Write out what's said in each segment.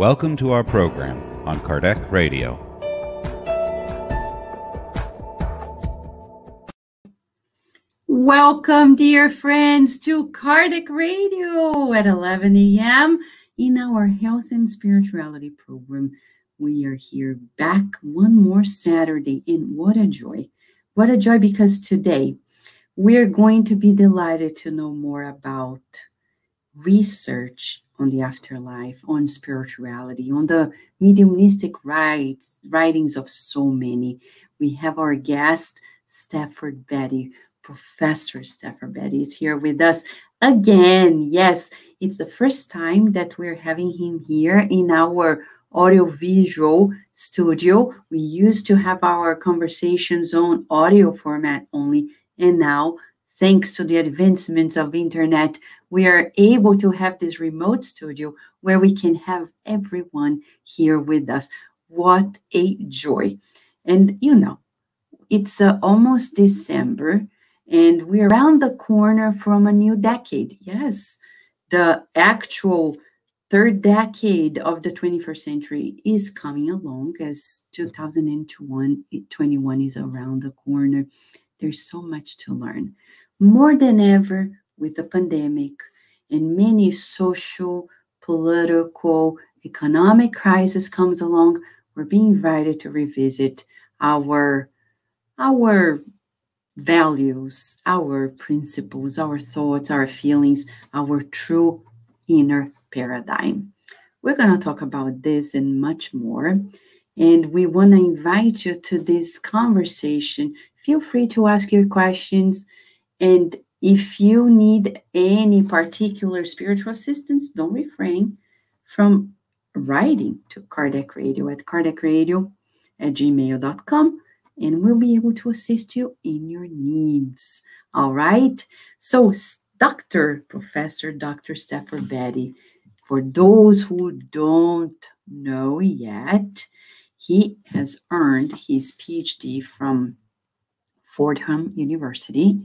Welcome to our program on Kardec Radio. Welcome, dear friends, to Kardec Radio at 11 a.m. in our Health and Spirituality program. We are here back one more Saturday, and what a joy! What a joy because today we're going to be delighted to know more about research on the afterlife, on spirituality, on the mediumistic rites, writings of so many. We have our guest, Stafford Betty, Professor Stafford Betty is here with us again. Yes, it's the first time that we're having him here in our audiovisual studio. We used to have our conversations on audio format only, and now, thanks to the advancements of internet, we are able to have this remote studio where we can have everyone here with us. What a joy! And you know, it's uh, almost December and we're around the corner from a new decade. Yes, the actual third decade of the 21st century is coming along as 2021 is around the corner. There's so much to learn. More than ever, with the pandemic and many social, political, economic crisis comes along, we're being invited to revisit our our values, our principles, our thoughts, our feelings, our true inner paradigm. We're going to talk about this and much more. And we want to invite you to this conversation. Feel free to ask your questions. And if you need any particular spiritual assistance, don't refrain from writing to Kardec Radio at kardecradio at gmail.com and we'll be able to assist you in your needs. All right. So, Dr. Professor Dr. Stafford Betty, for those who don't know yet, he has earned his PhD from Fordham University,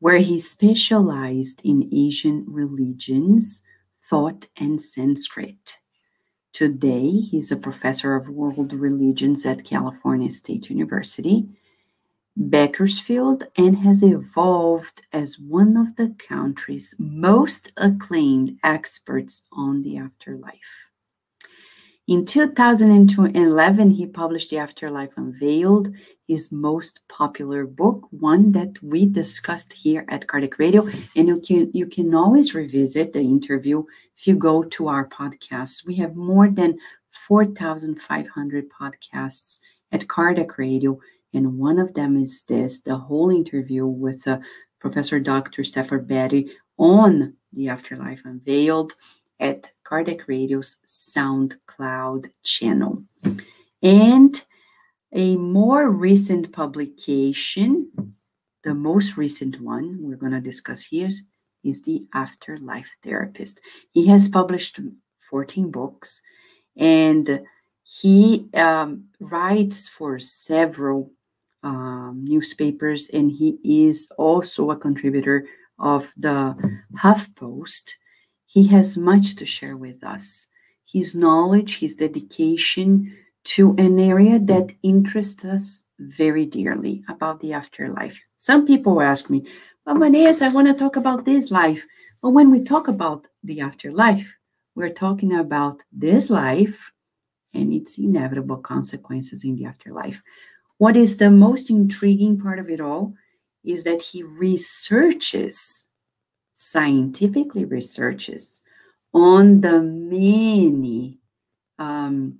where he specialized in Asian religions, thought, and Sanskrit. Today, he's a professor of world religions at California State University, Bakersfield, and has evolved as one of the country's most acclaimed experts on the afterlife. In 2011, he published The Afterlife Unveiled, his most popular book, one that we discussed here at Kardec Radio. And you can, you can always revisit the interview if you go to our podcasts. We have more than 4,500 podcasts at Kardec Radio. And one of them is this the whole interview with uh, Professor Dr. Stafford Betty on The Afterlife Unveiled at Kardec Radio's SoundCloud channel. And a more recent publication, the most recent one we're going to discuss here, is The Afterlife Therapist. He has published 14 books and he um, writes for several um, newspapers and he is also a contributor of the HuffPost he has much to share with us. His knowledge, his dedication to an area that interests us very dearly about the afterlife. Some people ask me, but Maneas, I want to talk about this life. But when we talk about the afterlife, we're talking about this life and its inevitable consequences in the afterlife. What is the most intriguing part of it all is that he researches scientifically researches on the many um,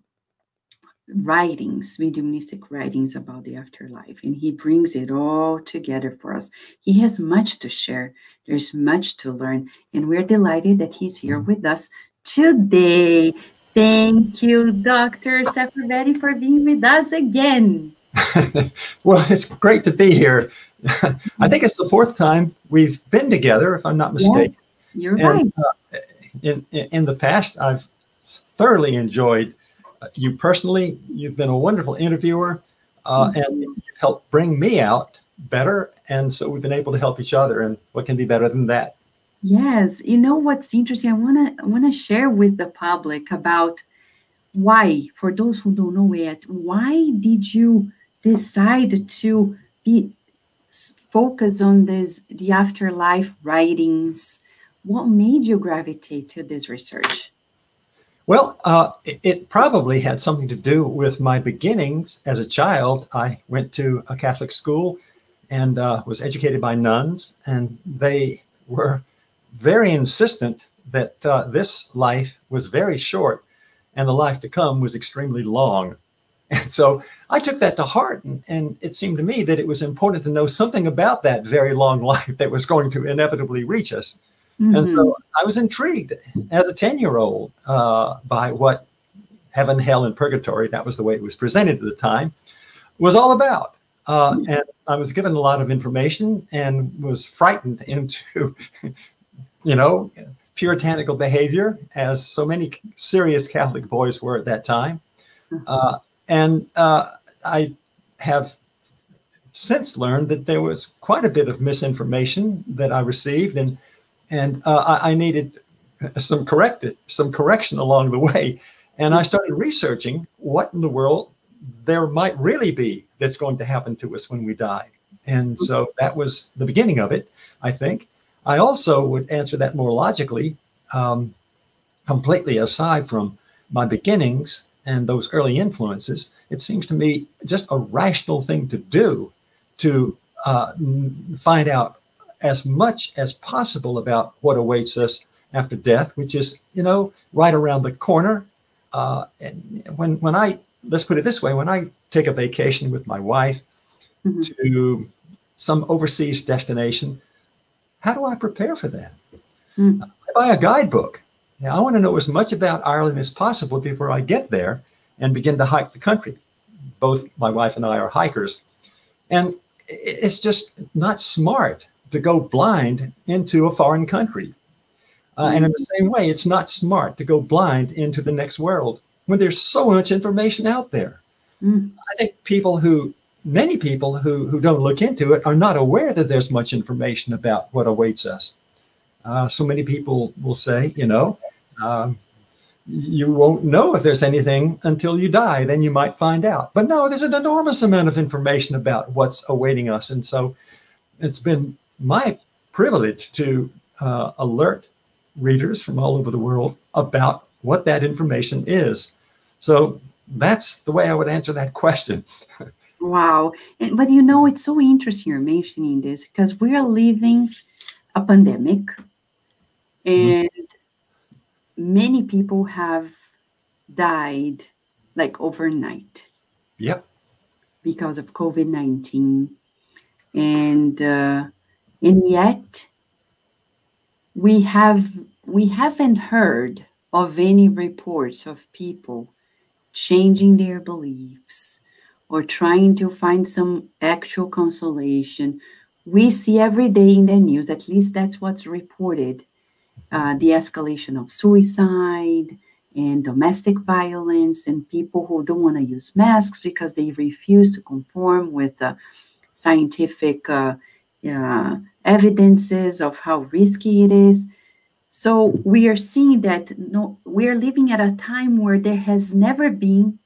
writings, mediumistic writings about the afterlife, and he brings it all together for us. He has much to share, there's much to learn, and we're delighted that he's here with us today. Thank you, Dr. Betty, for being with us again. well, it's great to be here. I think it's the fourth time we've been together, if I'm not mistaken. you're and, right. Uh, in, in, in the past, I've thoroughly enjoyed uh, you personally. You've been a wonderful interviewer, uh, mm-hmm. and you've helped bring me out better. And so we've been able to help each other. And what can be better than that? Yes, you know what's interesting. I wanna I wanna share with the public about why, for those who don't know yet, why did you decide to be focus on this the afterlife writings? What made you gravitate to this research? Well, uh, it, it, probably had something to do with my beginnings as a child. I went to a Catholic school and uh, was educated by nuns, and they were very insistent that uh, this life was very short and the life to come was extremely long. And so I took that to heart, and, and, it seemed to me that it was important to know something about that very long life that was going to inevitably reach us. Mm-hmm. And so I was intrigued as a 10 year old uh, by what heaven, hell, and purgatory, that was the way it was presented at the time, was all about. Uh, mm-hmm. and I was given a lot of information and was frightened into, you know, puritanical behavior, as so many serious Catholic boys were at that time. Mm-hmm. Uh, and uh, I have since learned that there was quite a bit of misinformation that I received, and and uh, I, I, needed some corrected some correction along the way. And I started researching what in the world there might really be that's going to happen to us when we die. And so that was the beginning of it, I think. I also would answer that more logically, um, completely aside from my beginnings and those early influences. It seems to me just a rational thing to do to uh, find out as much as possible about what awaits us after death, which is, you know, right around the corner. Uh, and when when I let's put it this way, when I take a vacation with my wife mm-hmm. to some overseas destination, how do I prepare for that? Mm. I buy a guidebook. Now, I want to know as much about Ireland as possible before I get there and begin to hike the country. Both my wife and I are hikers. And it's just not smart to go blind into a foreign country. Uh, and in the same way, it's not smart to go blind into the next world when there's so much information out there. Mm. I think people who many people who, who don't look into it are not aware that there's much information about what awaits us. Uh, so many people will say, you know, um, you won't know if there's anything until you die. Then you might find out. But no, there's an enormous amount of information about what's awaiting us. And so it's been my privilege to uh, alert readers from all over the world about what that information is. So that's the way I would answer that question. Wow. And, but you know, it's so interesting you're mentioning this because we are living a pandemic. And mm-hmm. many people have died like overnight. Yep. Because of COVID 19. And, uh, and yet we have we haven't heard of any reports of people changing their beliefs or trying to find some actual consolation. We see every day in the news, at least that's what's reported, uh, the escalation of suicide and domestic violence and people who don't want to use masks because they refuse to conform with uh, scientific uh, evidences of how risky it is. So we are seeing that no, we are living at a time where there has never been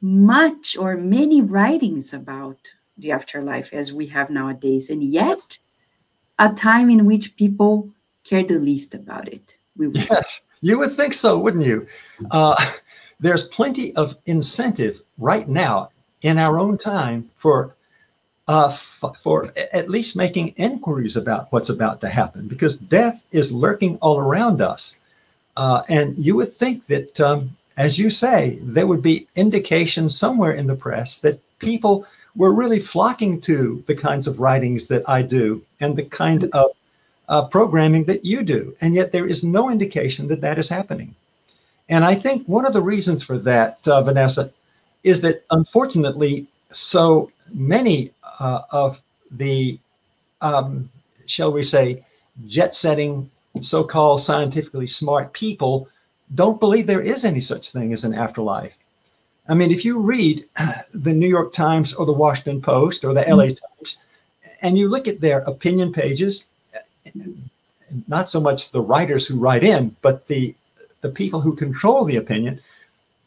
much or many writings about the afterlife as we have nowadays, and yet a time in which people care the least about it. We would yes, say. you would think so, wouldn't you? Uh, there's plenty of incentive right now in our own time for uh, for at least making inquiries about what's about to happen, because death is lurking all around us, uh, and you would think that um, as you say, there would be indications somewhere in the press that people were really flocking to the kinds of writings that I do and the kind of uh, programming that you do. And yet there is no indication that that is happening. And I think one of the reasons for that, uh, Vanessa, is that unfortunately, so many uh, of the, um, shall we say, jet setting, so called scientifically smart people don't believe there is any such thing as an afterlife. I mean, if you read the New York Times or the Washington Post or the LA mm-hmm. Times, and you look at their opinion pages, not so much the writers who write in, but the the people who control the opinion,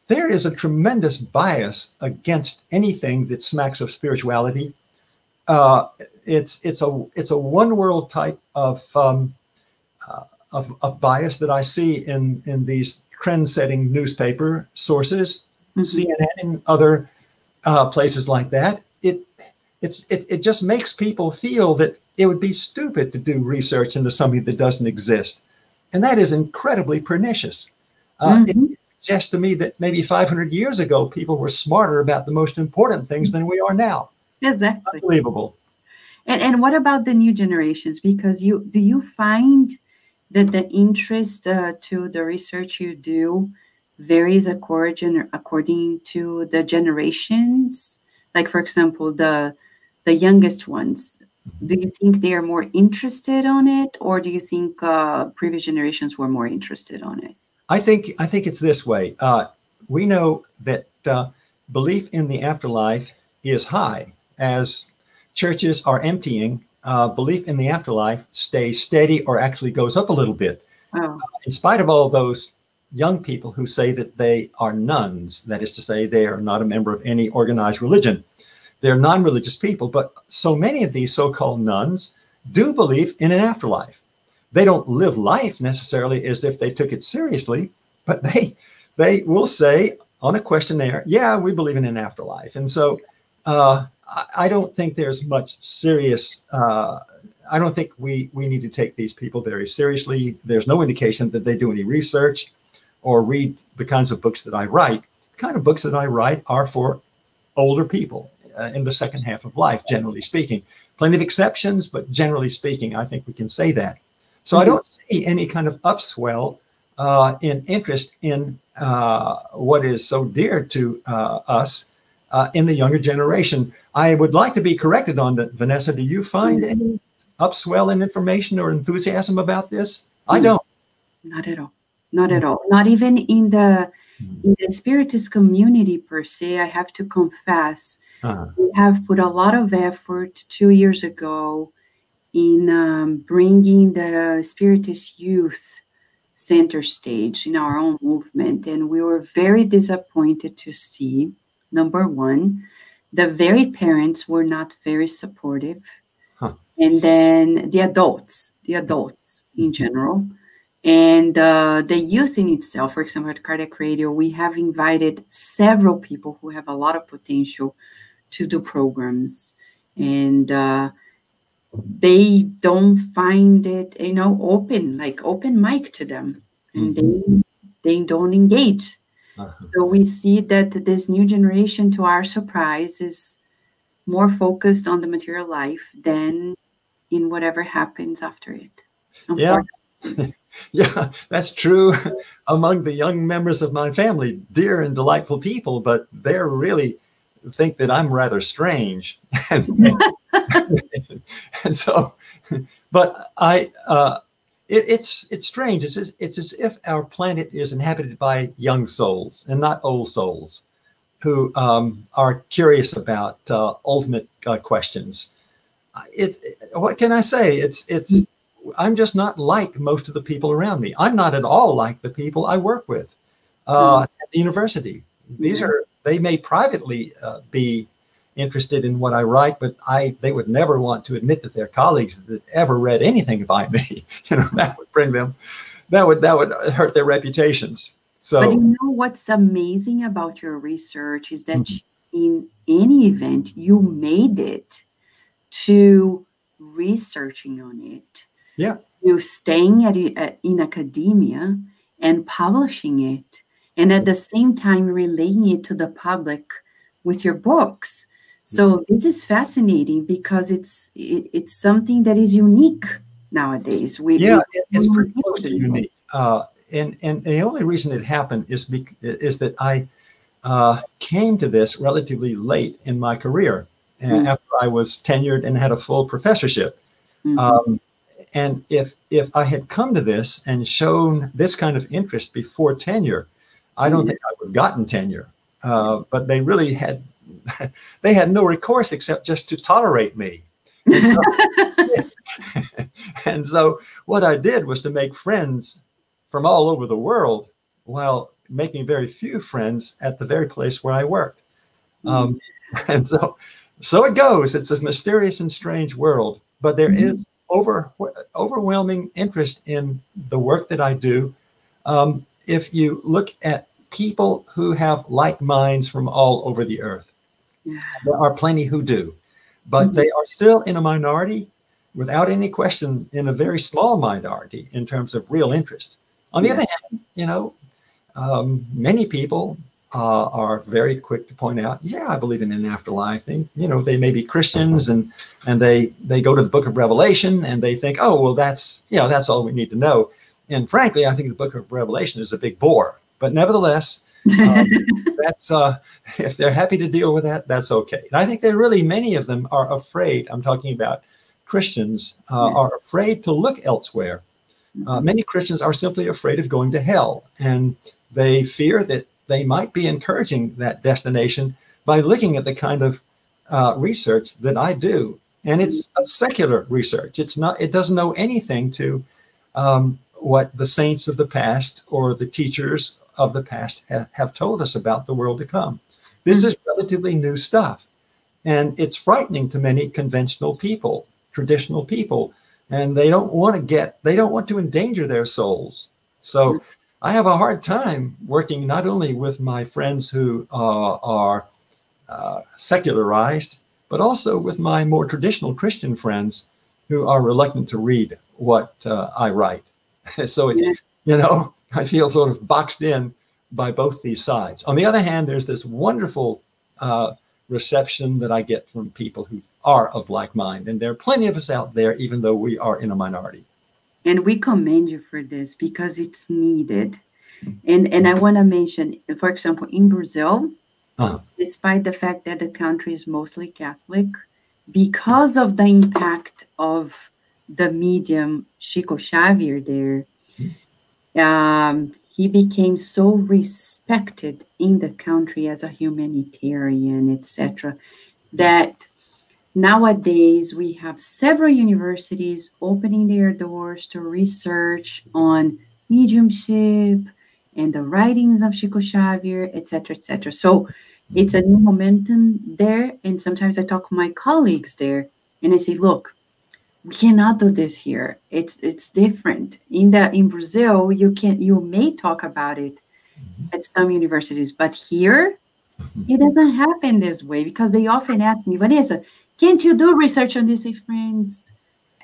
there is a tremendous bias against anything that smacks of spirituality. Uh, it's it's a it's a one world type of, um, uh, of of bias that I see in in these trend setting newspaper sources, mm-hmm. CNN and other uh, places like that. It it's it, it just makes people feel that it would be stupid to do research into something that doesn't exist, and that is incredibly pernicious. Uh, mm-hmm. It suggests to me that maybe 500 years ago, people were smarter about the most important things than we are now. Exactly. Unbelievable. And and what about the new generations? Because you do you find that the interest uh, to the research you do varies according according to the generations? Like for example, the the youngest ones. Do you think they are more interested on it, or do you think uh, previous generations were more interested on it? I think I think it's this way. Uh, we know that uh, belief in the afterlife is high as churches are emptying, uh, belief in the afterlife stays steady or actually goes up a little bit. Oh. in spite of all those young people who say that they are nones that is to say, they are not a member of any organized religion. They're non religious people, but so many of these so called nones do believe in an afterlife. They don't live life necessarily as if they took it seriously, but they they will say on a questionnaire, "Yeah, we believe in an afterlife." And so, uh, I don't think there's much serious. Uh, I don't think we we need to take these people very seriously. There's no indication that they do any research or read the kinds of books that I write. The kind of books that I write are for older people uh, in the second half of life, generally speaking. Plenty of exceptions, but generally speaking, I think we can say that. So I don't see any kind of upswell uh, in interest in uh, what is so dear to uh, us uh, in the younger generation. I would like to be corrected on that, Vanessa. Do you find mm-hmm. any upswell in information or enthusiasm about this? I mm. don't. Not at all. Not at all. Not even in the mm. in the spiritist community per se. I have to confess, uh-huh. we have put a lot of effort two years ago in um, bringing the spiritist youth center stage in our own movement, and we were very disappointed to see number one. The very parents were not very supportive. Huh. And then the adults, the adults in mm-hmm. general, and uh, the youth in itself, for example, at Kardec Radio, we have invited several people who have a lot of potential to do programs. And uh, they don't find it, you know, open, like open mic to them. And mm-hmm. they they don't engage. Uh-huh. So we see that this new generation, to our surprise, is more focused on the material life than in whatever happens after it. Yeah. yeah, that's true among the young members of my family, dear and delightful people, but they're really think that I'm rather strange. and, so, but I, uh, it, it's it's strange. It's as, it's as if our planet is inhabited by young souls and not old souls, who um, are curious about uh, ultimate uh, questions. It, what can I say? It's it's. I'm just not like most of the people around me. I'm not at all like the people I work with uh, mm. at the university. These mm. are they may privately uh, be interested in what I write, but I they would never want to admit that their colleagues that ever read anything by me. you know, that would bring them that would that would hurt their reputations. So But you know what's amazing about your research is that mm-hmm. in any event you made it to researching on it. Yeah. You staying at, at in academia and publishing it and at the same time relaying it to the public with your books so this is fascinating because it's it, it's something that is unique nowadays. We, yeah, we, it's pretty unique. Uh, and and the only reason it happened is be, is that I uh, came to this relatively late in my career, mm-hmm. after I was tenured and had a full professorship. Mm-hmm. Um, and if if I had come to this and shown this kind of interest before tenure, I don't mm-hmm. think I would have gotten tenure. Uh, but they really had they had no recourse except just to tolerate me. And so, and so, what I did was to make friends from all over the world while making very few friends at the very place where I worked. Um, and so, so it goes. It's a mysterious and strange world, but there Mhm. is over overwhelming interest in the work that I do. Um, if you look at people who have like minds from all over the earth, Yeah. there are plenty who do, but Mhm. they are still in a minority, without any question, in a very small minority in terms of real interest. On the Yeah. other hand, you know, um, many people uh, are very quick to point out, yeah, I believe in an afterlife. They, you know, they may be Christians and and they they go to the Book of Revelation and they think, oh, well, that's you know, that's all we need to know. And frankly, I think the Book of Revelation is a big bore. But nevertheless, um, that's uh, if they're happy to deal with that, that's okay. And I think that really many of them are afraid. I'm talking about Christians uh, Yeah. are afraid to look elsewhere. Uh, many Christians are simply afraid of going to hell, and they fear that they might be encouraging that destination by looking at the kind of uh, research that I do. And it's a secular research. It's not. It doesn't know anything to um, what the saints of the past or the teachers of the past ha- have told us about the world to come. This is relatively new stuff, and it's frightening to many conventional people, traditional people, and they don't want to get. They don't want to endanger their souls. So. I have a hard time working not only with my friends who uh, are uh, secularized, but also with my more traditional Christian friends who are reluctant to read what uh, I write. so it's, Yes. you know, I feel sort of boxed in by both these sides. On the other hand, there's this wonderful uh, reception that I get from people who are of like mind, and there are plenty of us out there, even though we are in a minority. and we commend you for this because it's needed and and i want to mention for example in brazil Uh-huh. despite the fact that the country is mostly catholic because of the impact of the medium chico xavier there um, he became so respected in the country as a humanitarian etc that Nowadays, we have several universities opening their doors to research on mediumship and the writings of Chico Xavier, etc., etc. So it's a new momentum there. And sometimes I talk to my colleagues there, and I say, "Look, we cannot do this here. It's it's different. In the in Brazil, you can you may talk about it mm-hmm. at some universities, but here." Mm-hmm. It doesn't happen this way because they often ask me, Vanessa, can't you do research on this, friends?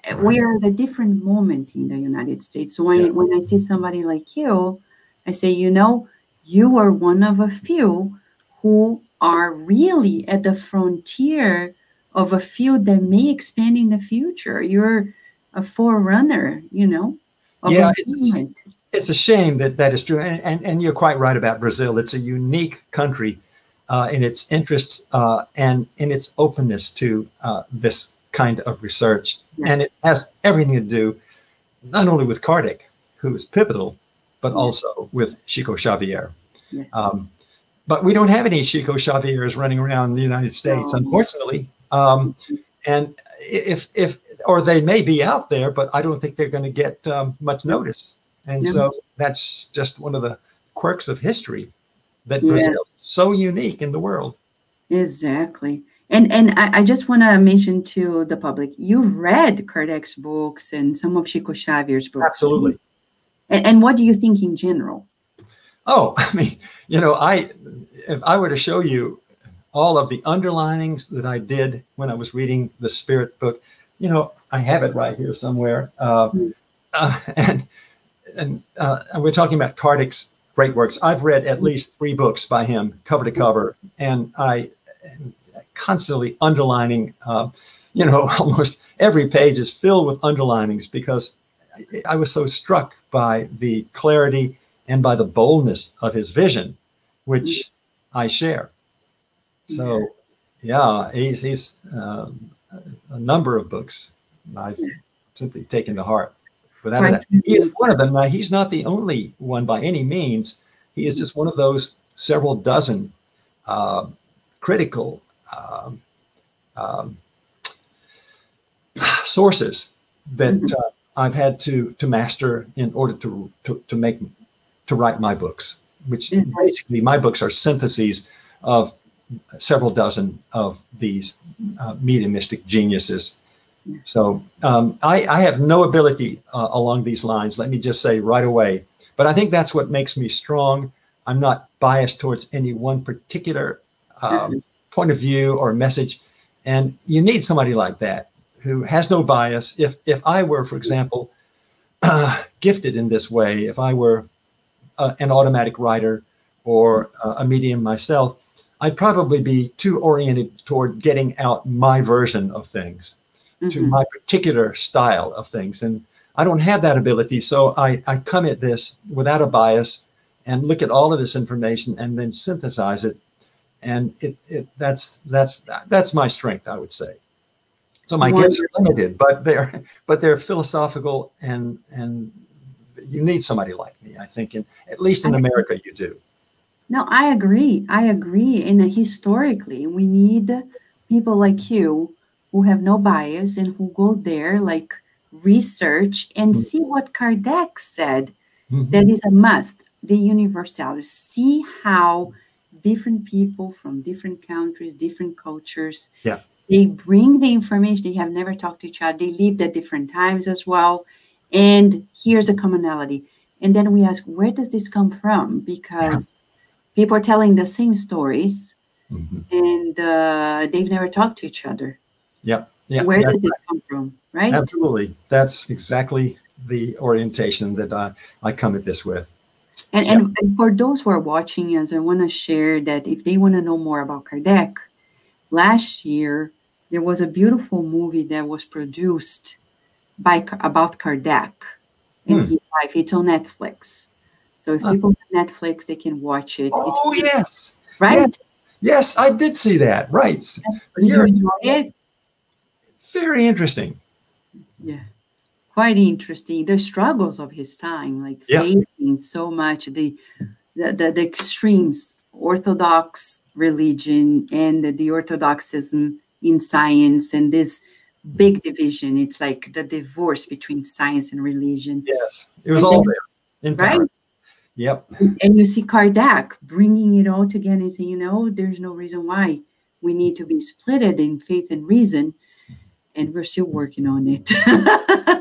Uh, we are at a different moment in the United States. So when, Yeah. when I see somebody like you, I say, you know, you are one of a few who are really at the frontier of a field that may expand in the future. You're a forerunner, you know, of Yeah, it's- it's a shame that that is true, and, and, and you're quite right about Brazil. It's a unique country uh, in its interest uh, and in its openness to uh, this kind of research, Yeah. and it has everything to do not only with Kardec, who is pivotal, but Yeah. also with Chico Xavier. Yeah. Um, but we don't have any Chico Xaviers running around the United States, No. unfortunately. Um, and if if or they may be out there, but I don't think they're going to get um, much notice. And Yeah. so that's just one of the quirks of history that Yes. Brazil is so unique in the world. Exactly. And and I, I just want to mention to the public, you've read Kardec's books and some of Chico Xavier's books. Absolutely. And, and what do you think in general? Oh, I mean, you know, I if I were to show you all of the underlinings that I did when I was reading the Spirit book, you know, I have it right here somewhere. Uh, uh, and and, uh, we're talking about Kardec's great works. I've read at least three books by him, cover to cover, and I am constantly underlining. Uh, you know, almost every page is filled with underlinings because I was so struck by the clarity and by the boldness of his vision, which I share. So, yeah, he's, he's um, a number of books I've simply taken to heart. Without a Right. He is one of them. Now, he's not the only one by any means. He is just one of those several dozen uh, critical um, um, sources that Mhm. uh, I've had to to master in order to to, to make to write my books. which Mhm. basically my books are syntheses of several dozen of these uh, mediumistic geniuses. So um, I, I have no ability uh, along these lines. Let me just say right away. But I think that's what makes me strong. I'm not biased towards any one particular um, point of view or message. And you need somebody like that who has no bias. If if I were, for example, uh, gifted in this way, if I were uh, an automatic writer or uh, a medium myself, I'd probably be too oriented toward getting out my version of things to Mhm. my particular style of things. And I don't have that ability. So I, I come at this without a bias and look at all of this information and then synthesize it. And it, it that's that's that's my strength, I would say. So my gifts are limited, but they're but they're philosophical and and you need somebody like me, I think, in at least in America you do. No, I agree. I agree. And historically, we need people like you who have no bias and who go there, like research and Mhm. see what Kardec said. Mhm. That is a must. The universality. See how different people from different countries, different cultures, Yeah. they bring the information. They have never talked to each other. They lived at different times as well. And here's a commonality. And then we ask, where does this come from? Because people are telling the same stories Mhm. and uh, they've never talked to each other. Yep. Yeah. where does it come from? Right? Absolutely. That's exactly the orientation that I, I come at this with. And, Yeah. and, and for those who are watching us, I want to share that if they want to know more about Kardec, last year there was a beautiful movie that was produced by about Kardec and Hmm. his life. It's on Netflix. So if people have Netflix, they can watch it. Oh, It's- yes. right? Yes, I did see that. Right. You enjoy it? very interesting. Yeah. Quite interesting. The struggles of his time, like Yeah. facing so much the the, the, the extremes, orthodox religion and the, the orthodoxism in science and this big division. It's like the divorce between science and religion. Yes. It was And all then- there in Right? Paris. Yep. And you see Kardec bringing it all together and saying, you know, there's no reason why we need to be splitted in faith and reason. And we're still working on it.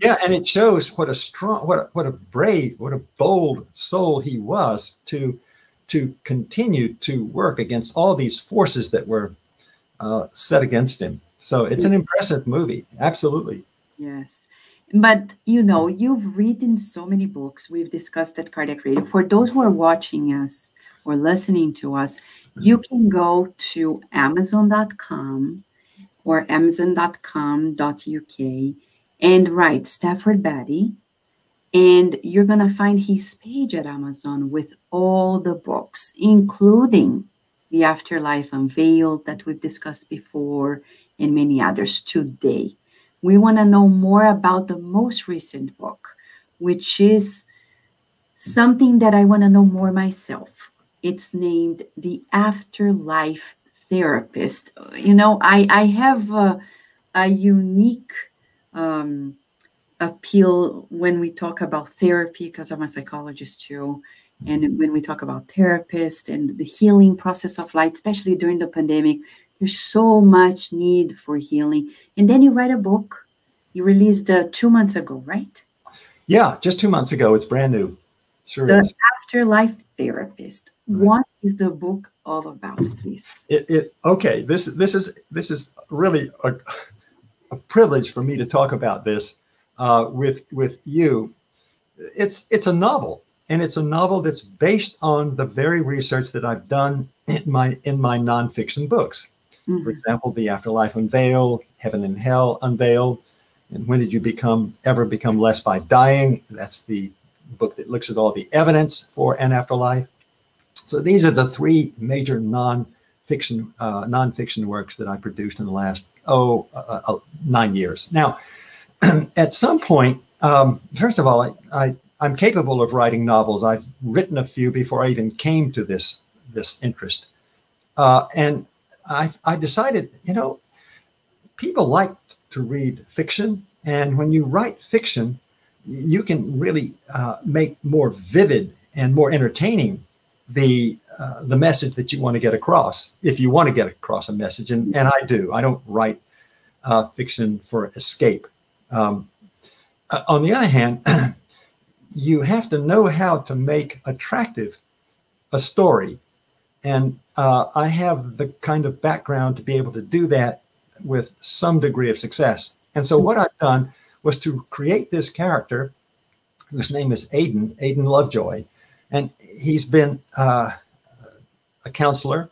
Yeah, and it shows what a strong, what a, what a brave, what a bold soul he was to to continue to work against all these forces that were uh, set against him. So it's an impressive movie. Absolutely. Yes. But you know, you've written so many books. We've discussed at Kardec Radio. For those who are watching us or listening to us, you mm-hmm. can go to Amazon.com or Amazon.com.uk and write Stafford Betty. And you're going to find his page at Amazon with all the books, including The Afterlife Unveiled that we've discussed before and many others today we want to know more about the most recent book, which is something that I want to know more myself. It's named The Afterlife Therapist. You know, I, I have a, a unique um, appeal when we talk about therapy because I'm a psychologist too. And when we talk about therapists and the healing process of life, especially during the pandemic, there's so much need for healing. And then you write a book. You released uh, two months ago, right? Yeah, just two months ago. It's brand new. Sure The is. Afterlife Therapist. Right. What is the book all about, please? It, it okay. This this is this is really a, a privilege for me to talk about this uh, with with you. It's it's a novel, and it's a novel that's based on the very research that I've done in my in my nonfiction books. For Mhm. example, The Afterlife Unveiled, Heaven and Hell Unveiled, and When Did You Become Ever Become Less by Dying? That's the book that looks at all the evidence for an afterlife. So these are the three major non-fiction uh, non-fiction works that I produced in the last oh uh, uh, nine years. Now, at some point, um, first of all, I, I I'm capable of writing novels. I've written a few before I even came to this this interest, uh, and I I decided, you know, people like to read fiction, and when you write fiction, you can really uh, make more vivid and more entertaining the uh, the message that you want to get across if you want to get across a message and, and i do. I don't write uh, fiction for escape. Um, on the other hand you have to know how to make attractive a story and uh, i have the kind of background to be able to do that with some degree of success and so what i've done was to create this character whose name is aiden aiden lovejoy and he's been uh, a counselor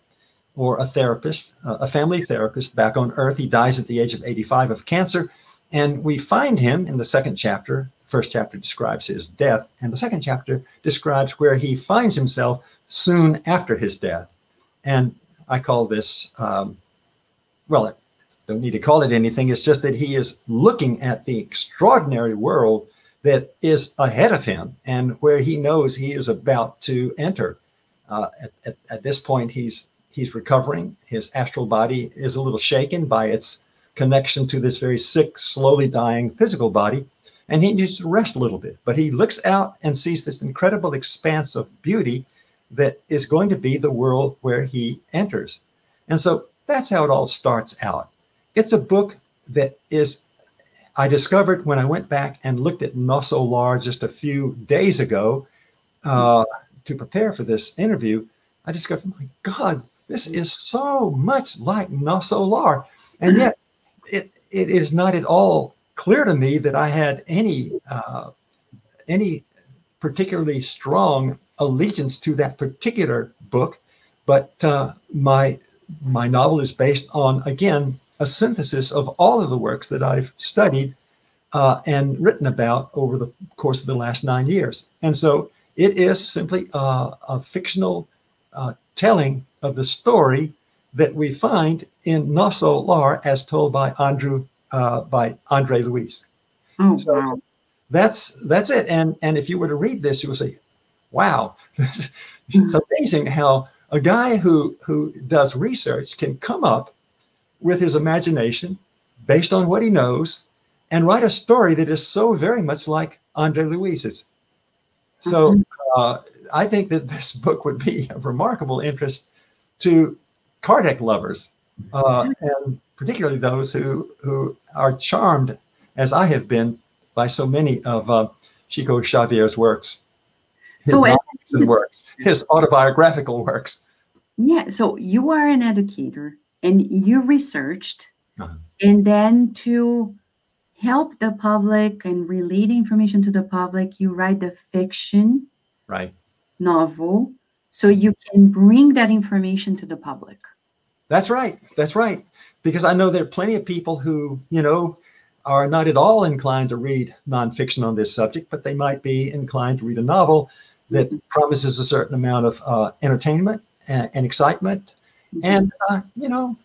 or a therapist, uh, a family therapist back on earth. He dies at the age of 85 of cancer. And we find him in the second chapter. First chapter describes his death, and the second chapter describes where he finds himself soon after his death. And I call this, um, well, I don't need to call it anything. It's just that he is looking at the extraordinary world that is ahead of him and where he knows he is about to enter. Uh, at, at, at, this point, he's he's recovering. His astral body is a little shaken by its connection to this very sick, slowly dying physical body, and he needs to rest a little bit. But he looks out and sees this incredible expanse of beauty that is going to be the world where he enters. And so that's how it all starts out. It's a book that is I discovered when I went back and looked at Nosso Lar just a few days ago uh, to prepare for this interview, I discovered, my God, this is so much like Nosso Lar. And yet it, it is not at all clear to me that I had any uh, any particularly strong allegiance to that particular book. But uh, my my novel is based on again a synthesis of all of the works that I've studied uh, and written about over the course of the last nine years. And so it is simply a, a fictional uh, telling of the story that we find in Nosso Lar as told by Andrew uh, by Andre Luiz. Oh, so wow. that's that's it. And and if you were to read this, you would say, "Wow, it's amazing how a guy who who does research can come up with his imagination based on what he knows and write a story that is so very much like Andre Luiz's. So mm-hmm. uh, I think that this book would be of remarkable interest to Kardec lovers, uh, mm-hmm. and particularly those who, who are charmed, as I have been, by so many of uh, Chico Xavier's works. His so works, his autobiographical works. Yeah, so you are an educator and you researched uh-huh. and then to help the public and relate information to the public you write the fiction right novel so you can bring that information to the public that's right that's right because i know there are plenty of people who you know are not at all inclined to read nonfiction on this subject but they might be inclined to read a novel that promises a certain amount of uh, entertainment and, and excitement Mm-hmm. and uh, you know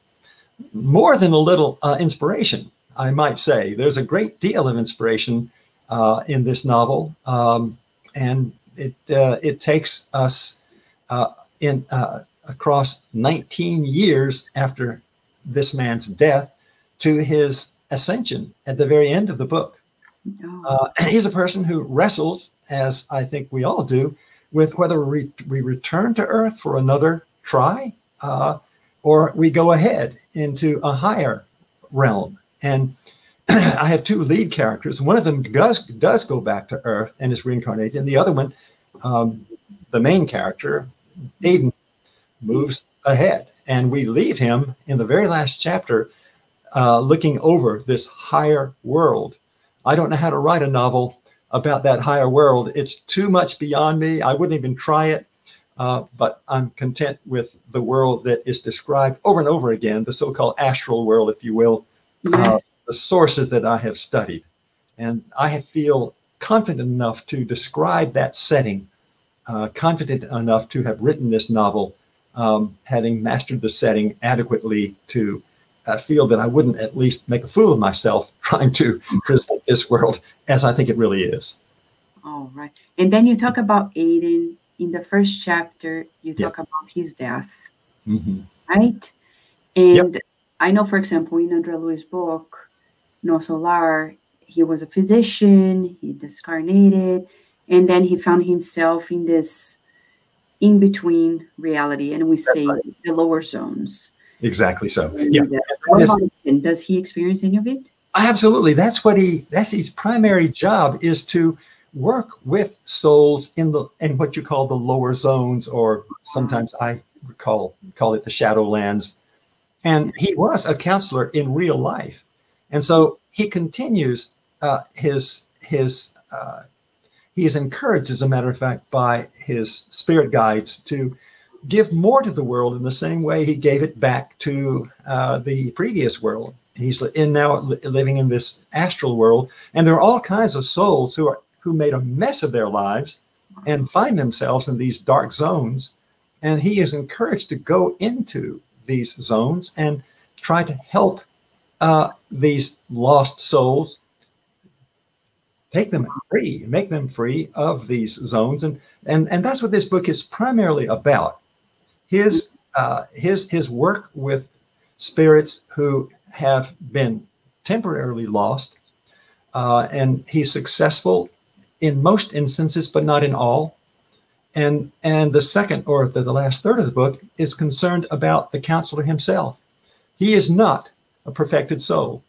more than a little uh, inspiration i might say there's a great deal of inspiration uh, in this novel um, and it uh, it takes us uh, in uh, across 19 years after this man's death to his ascension at the very end of the book oh. he's a person who wrestles as i think we all do with whether we, we return to earth for another try uh, or we go ahead into a higher realm. And I have two lead characters. One of them does, does go back to Earth and is reincarnated, and the other one, um, the main character, Aiden, moves ahead. And we leave him in the very last chapter uh, looking over this higher world. I don't know how to write a novel about that higher world. It's too much beyond me. I wouldn't even try it. Uh, but I'm content with the world that is described over and over again, the so called astral world, if you will, uh, yes. uh, the sources that I have studied. And I feel confident enough to describe that setting, uh, confident enough to have written this novel, um, having mastered the setting adequately to uh, feel that I wouldn't at least make a fool of myself trying to present this world as I think it really is. All right. And then you talk about Aiden in the first chapter, you talk about his death, mm-hmm. right? And yep. I know, for example, in Andre Luiz' book, Nosso Lar, he was a physician, he discarnated, and then he found himself in this in between reality, and we say right. the lower zones. Exactly so. And yeah. Uh, does he experience any of it? Absolutely. That's what he. That's his primary job is to work with souls in the in what you call the lower zones, or sometimes I call call it the shadowlands. And he was a counselor in real life, and so he continues uh, his his uh, he is encouraged, as a matter of fact, by his spirit guides to give more to the world in the same way he gave it back to uh, the previous world. He's in now living in this astral world, and there are all kinds of souls who are who made a mess of their lives and find themselves in these dark zones. And he is encouraged to go into these zones and try to help uh, these lost souls take them free, make them free of these zones, and and and that's what this book is primarily about. His uh, his his work with spirits who have been temporarily lost, uh, and he's successful in most instances, but not in all. And and the second or the, the last third of the book is concerned about the counselor himself. He is not a perfected soul.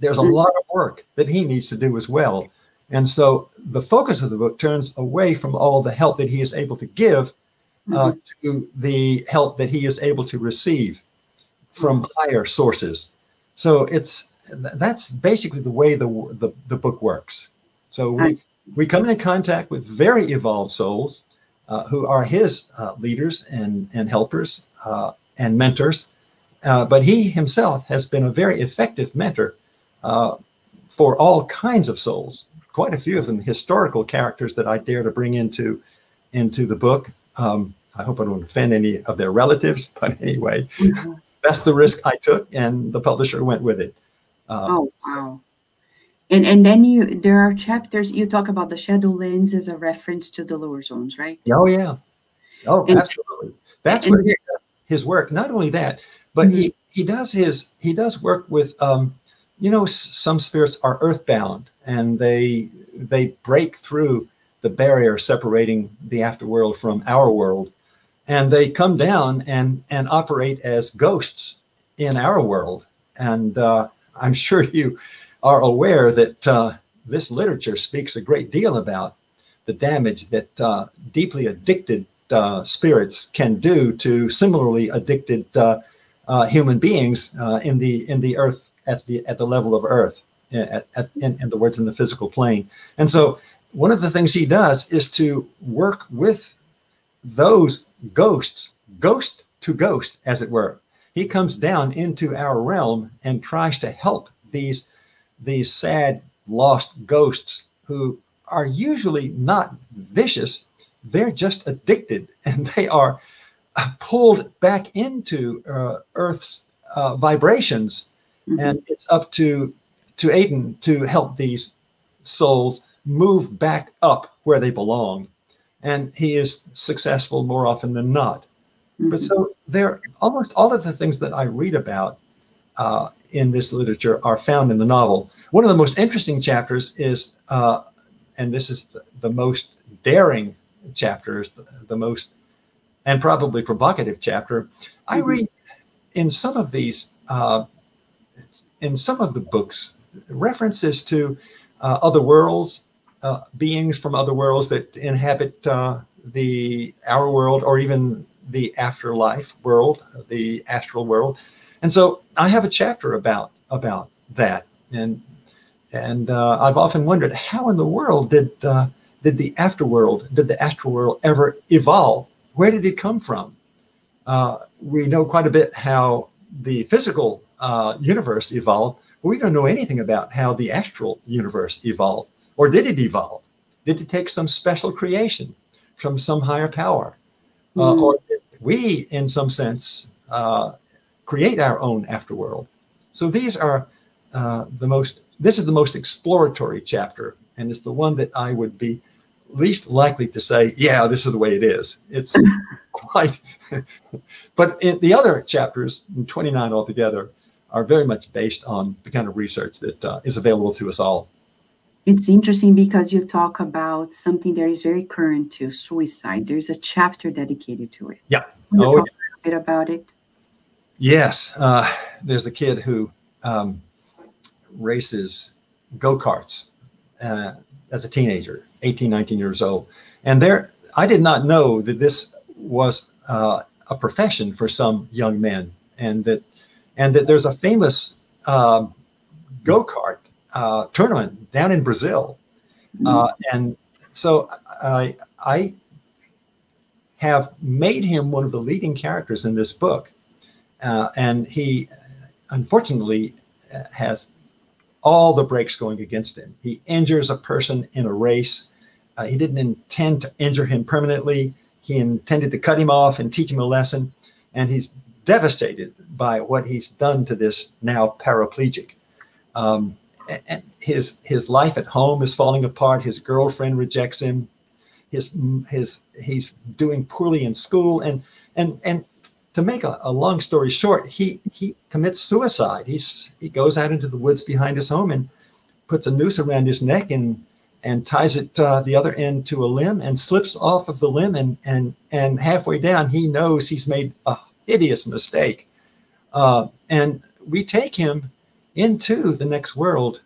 There's a mm-hmm. lot of work that he needs to do as well and so the focus of the book turns away from all the help that he is able to give uh, mm-hmm. to the help that he is able to receive from higher sources. So it's that's basically the way the the, the book works. So we, we come into contact with very evolved souls uh, who are his uh, leaders and, and helpers uh, and mentors. Uh, but he himself has been a very effective mentor uh, for all kinds of souls quite a few of them historical characters that I dare to bring into into the book. Um, I hope I don't offend any of their relatives, but anyway, mm-hmm. that's the risk I took, and the publisher went with it. Um, oh wow! And and then you there are chapters you talk about the shadow Shadowlands as a reference to the lower zones, right? Oh yeah, oh and, absolutely. That's and, his work. Not only that, but mm-hmm. he he does his he does work with um, you know some spirits are earthbound and they they break through the barrier separating the afterworld from our world and they come down and and operate as ghosts in our world and uh, i'm sure you are aware that uh, this literature speaks a great deal about the damage that uh, deeply addicted uh, spirits can do to similarly addicted uh, uh, human beings in the in the earth at the at the level of earth at, at, in, in the words in the physical plane. And so one of the things he does is to work with those ghosts, ghost to ghost, as it were. He comes down into our realm and tries to help these, these sad, lost ghosts who are usually not vicious. They're just addicted and they are pulled back into uh, Earth's uh, vibrations. Mm-hmm. And it's up to to Aiden to help these souls move back up where they belong. And he is successful more often than not. Mm-hmm. But so there, almost all of the things that I read about uh, in this literature are found in the novel. One of the most interesting chapters is, uh, and this is the, the most daring chapters, the, the, most and probably provocative chapter. Mm-hmm. I read in some of these, uh, in some of the books references to uh, other worlds, uh, beings from other worlds that inhabit uh, the our world or even the afterlife world, the astral world. And so I have a chapter about about that, and and uh, I've often wondered how in the world did uh, did the afterworld, did the astral world ever evolve? Where did it come from? Uh, we know quite a bit how the physical universe evolved, But we don't know anything about how the astral universe evolved. Or did it evolve? Did it take some special creation from some higher power? Mm. Uh, or did we, in some sense, uh, create our own afterworld? So these are uh, the most, this is the most exploratory chapter, and it's the one that I would be least likely to say, yeah, this is the way it is. It's quite, but in the other chapters, 29 altogether, are very much based on the kind of research that uh, is available to us all. It's interesting because you talk about something that is very current to suicide. There's a chapter dedicated to it. Yeah. Can you Oh, talk a bit about it? Yes, uh, there's a kid who um, races go karts uh, as a teenager, 18, 19 years old. And there, I did not know that this was uh, a profession for some young men, and that and that there's a famous um, go kart uh, tournament down in Brazil, uh, and so I I have made him one of the leading characters in this book, uh, and he unfortunately uh, has all the breaks going against him. He injures a person in a race. Uh, he didn't intend to injure him permanently. He intended to cut him off and teach him a lesson, and he's devastated by what he's done to this now paraplegic. Um, and his his life at home is falling apart. His girlfriend rejects him. His his he's doing poorly in school, and and and to make a, a long story short, he he commits suicide. He's he goes out into the woods behind his home and puts a noose around his neck and and ties it uh, the other end to a limb and slips off of the limb and and and halfway down he knows he's made a hideous mistake, uh, and we take him into the next world,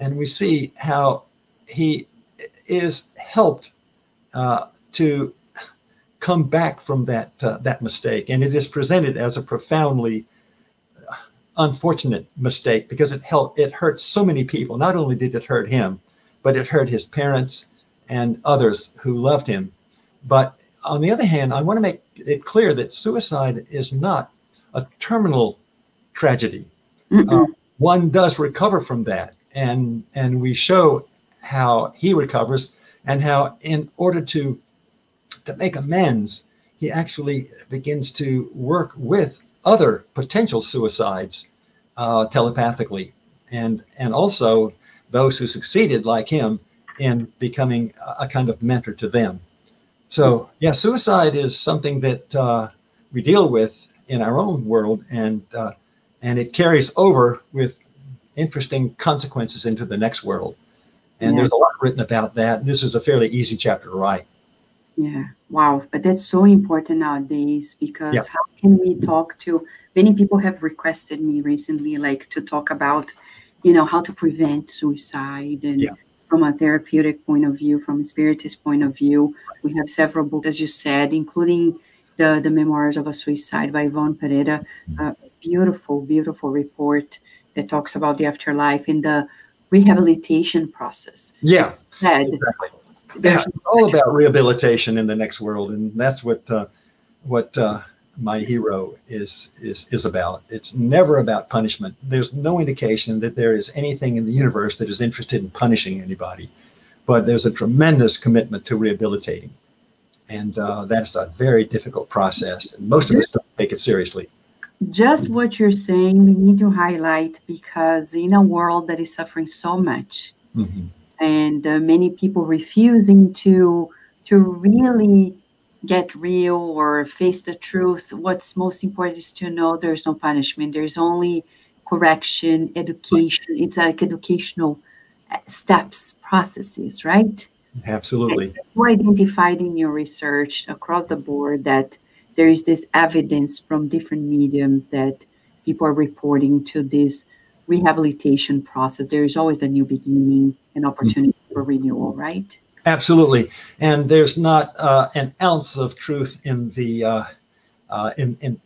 and we see how he is helped uh, to come back from that uh, that mistake, and it is presented as a profoundly uh, unfortunate mistake because it helped it hurt so many people. Not only did it hurt him, but it hurt his parents and others who loved him. But on the other hand, I want to make it clear that suicide is not a terminal tragedy. Mm-mm. One does recover from that, and and we show how he recovers and how in order to to make amends, he actually begins to work with other potential suicides uh, telepathically, and and also those who succeeded, like him, in becoming a- kind of mentor to them. So yeah, suicide is something that uh, we deal with in our own world, and uh, and it carries over with interesting consequences into the next world. And Yeah. there's a lot written about that. This is a fairly easy chapter to write. Yeah, wow. But that's so important nowadays because Yeah. how can we talk to many people have requested me recently, like to talk about, you know, how to prevent suicide and Yeah. from a therapeutic point of view, from a spiritist point of view. We have several books, as you said, including the, the memoirs of a suicide by Yvonne Pereira. A beautiful, beautiful report that talks about the afterlife in the rehabilitation process. Yeah, Said, exactly. Yeah, it's all about rehabilitation in the next world, and that's what uh, what uh, my hero is is is about. It's never about punishment. There's no indication that there is anything in the universe that is interested in punishing anybody, but there's a tremendous commitment to rehabilitating, and uh, that's a very difficult process. And most of us don't take it seriously. Just what you're saying we need to highlight because in a world that is suffering so much Mhm. and uh, many people refusing to to really get real or face the truth what's most important is to know there's no punishment there's only correction education it's like educational uh, steps processes right Absolutely. you identified in your research across the board that there is this evidence from different mediums that people are reporting to this rehabilitation process. There is always a new beginning, an opportunity for renewal, right? Absolutely, and there's not uh, an ounce of truth in the uh, uh, in in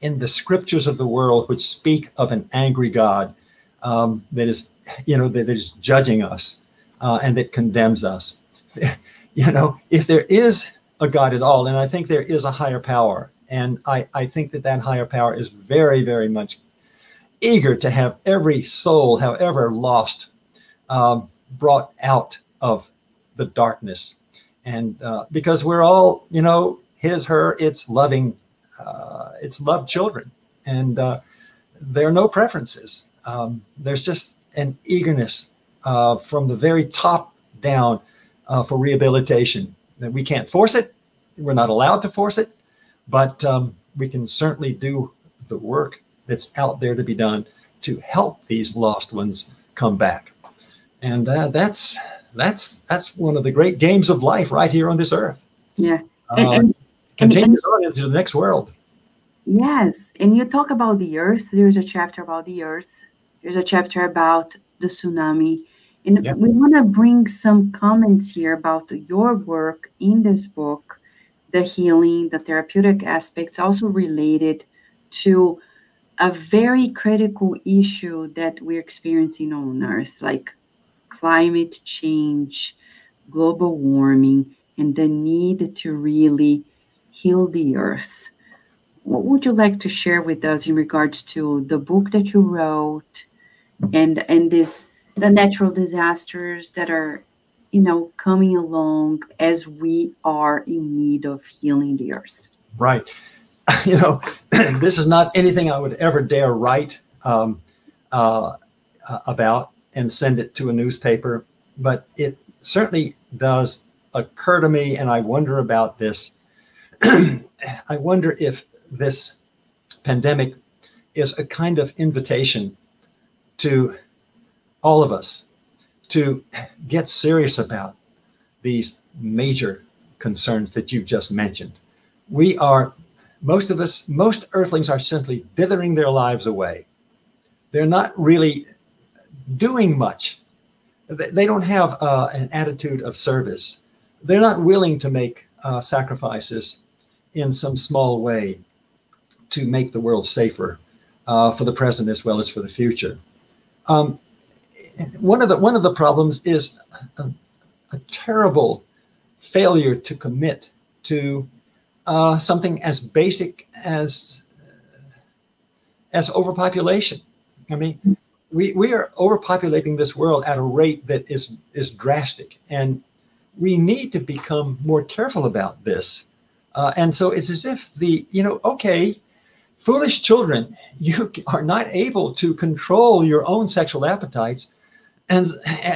in the scriptures of the world which speak of an angry God um, that is, you know, that is judging us uh, and that condemns us. You know, if there is a God at all, and I think there is a higher power, and I I think that that higher power is very very much eager to have every soul, however lost, um, brought out of the darkness. And uh, because we're all you know his her it's loving uh, it's loved children. And uh, there are no preferences. Um, there's just an eagerness uh, from the very top down uh, for rehabilitation that we can't force it we're not allowed to force it but um, we can certainly do the work that's out there to be done to help these lost ones come back and uh, that's that's that's one of the great games of life right here on this earth. Yeah, and, and, continues and, on into the next world. Yes, and you talk about the earth. There's a chapter about the earth. There's a chapter about the tsunami. And we want to bring some comments here about your work in this book, the healing, the therapeutic aspects, also related to a very critical issue that we're experiencing on Earth, like climate change, global warming, and the need to really heal the Earth. What would you like to share with us in regards to the book that you wrote and and this the natural disasters that are you know coming along as we are in need of healing the earth right. You know this is not anything i would ever dare write um, uh, about and send it to a newspaper but it certainly does occur to me and i wonder about this. I wonder if this pandemic is a kind of invitation to all of us to get serious about these major concerns that you've just mentioned. We are, most of us, most earthlings are simply dithering their lives away. They're not really doing much. They don't have uh, an attitude of service. They're not willing to make uh, sacrifices in some small way to make the world safer uh, for the present as well as for the future. Um, one of the one of the problems is a, a terrible failure to commit to uh, something as basic as as overpopulation. I mean, we, we are overpopulating this world at a rate that is is drastic, and we need to become more careful about this. Uh, and so it's as if the you know okay, foolish children, you are not able to control your own sexual appetites and,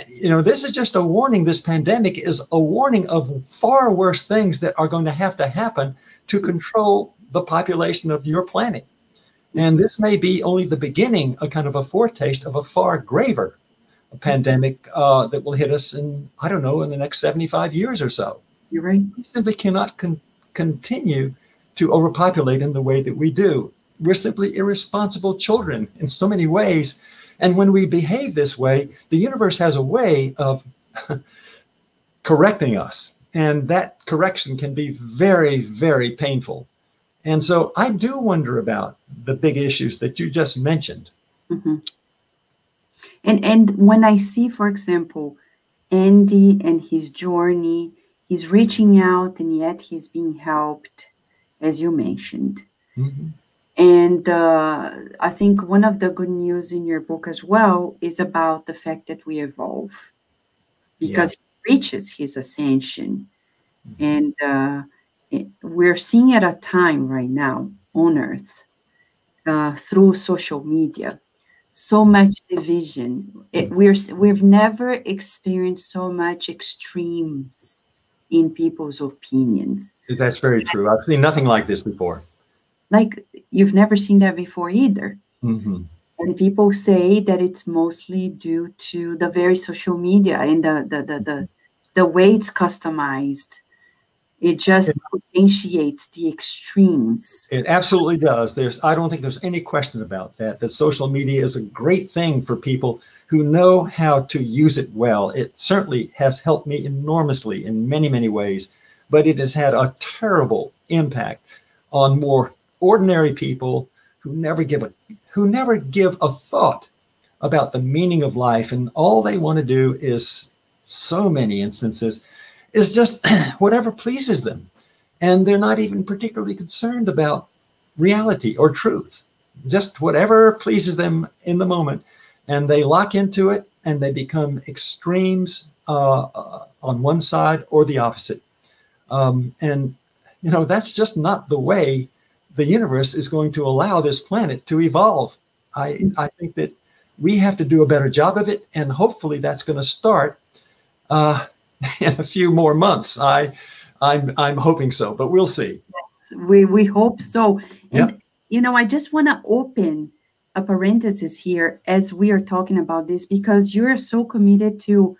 you know, this is just a warning. This pandemic is a warning of far worse things that are going to have to happen to control the population of your planet. And this may be only the beginning, a kind of a foretaste of a far graver pandemic uh, that will hit us in, I don't know, in the next 75 years or so. You're right. We simply cannot con- continue to overpopulate in the way that we do. We're simply irresponsible children in so many ways and when we behave this way, the universe has a way of correcting us. And that correction can be very, very painful. And so I do wonder about the big issues that you just mentioned. Mm-hmm. And and when I see, for example, Andy and his journey, he's reaching out and yet he's being helped, as you mentioned. Mm-hmm. And uh, I think one of the good news in your book as well is about the fact that we evolve because yeah. he reaches his ascension. Mm-hmm. And uh, it, we're seeing at a time right now on earth uh, through social media so much division. It, we're, we've never experienced so much extremes in people's opinions. That's very true. I've seen nothing like this before like you've never seen that before either. Mm-hmm. And people say that it's mostly due to the very social media and the the the the, the way it's customized. It just potentiates the extremes. It absolutely does. There's I don't think there's any question about that. That social media is a great thing for people who know how to use it well. It certainly has helped me enormously in many, many ways, but it has had a terrible impact on more ordinary people who never give a who never give a thought about the meaning of life and all they want to do is so many instances is just whatever pleases them. And they're not even particularly concerned about reality or truth. Just whatever pleases them in the moment. And they lock into it and they become extremes uh, uh, on one side or the opposite. Um, and you know that's just not the way the universe is going to allow this planet to evolve. I, I think that we have to do a better job of it, and hopefully that's going to start uh, in a few more months. I, I'm, I'm hoping so, but we'll see. Yes, we, we hope so. And, you know, I just want to open a parenthesis here as we are talking about this because you're so committed to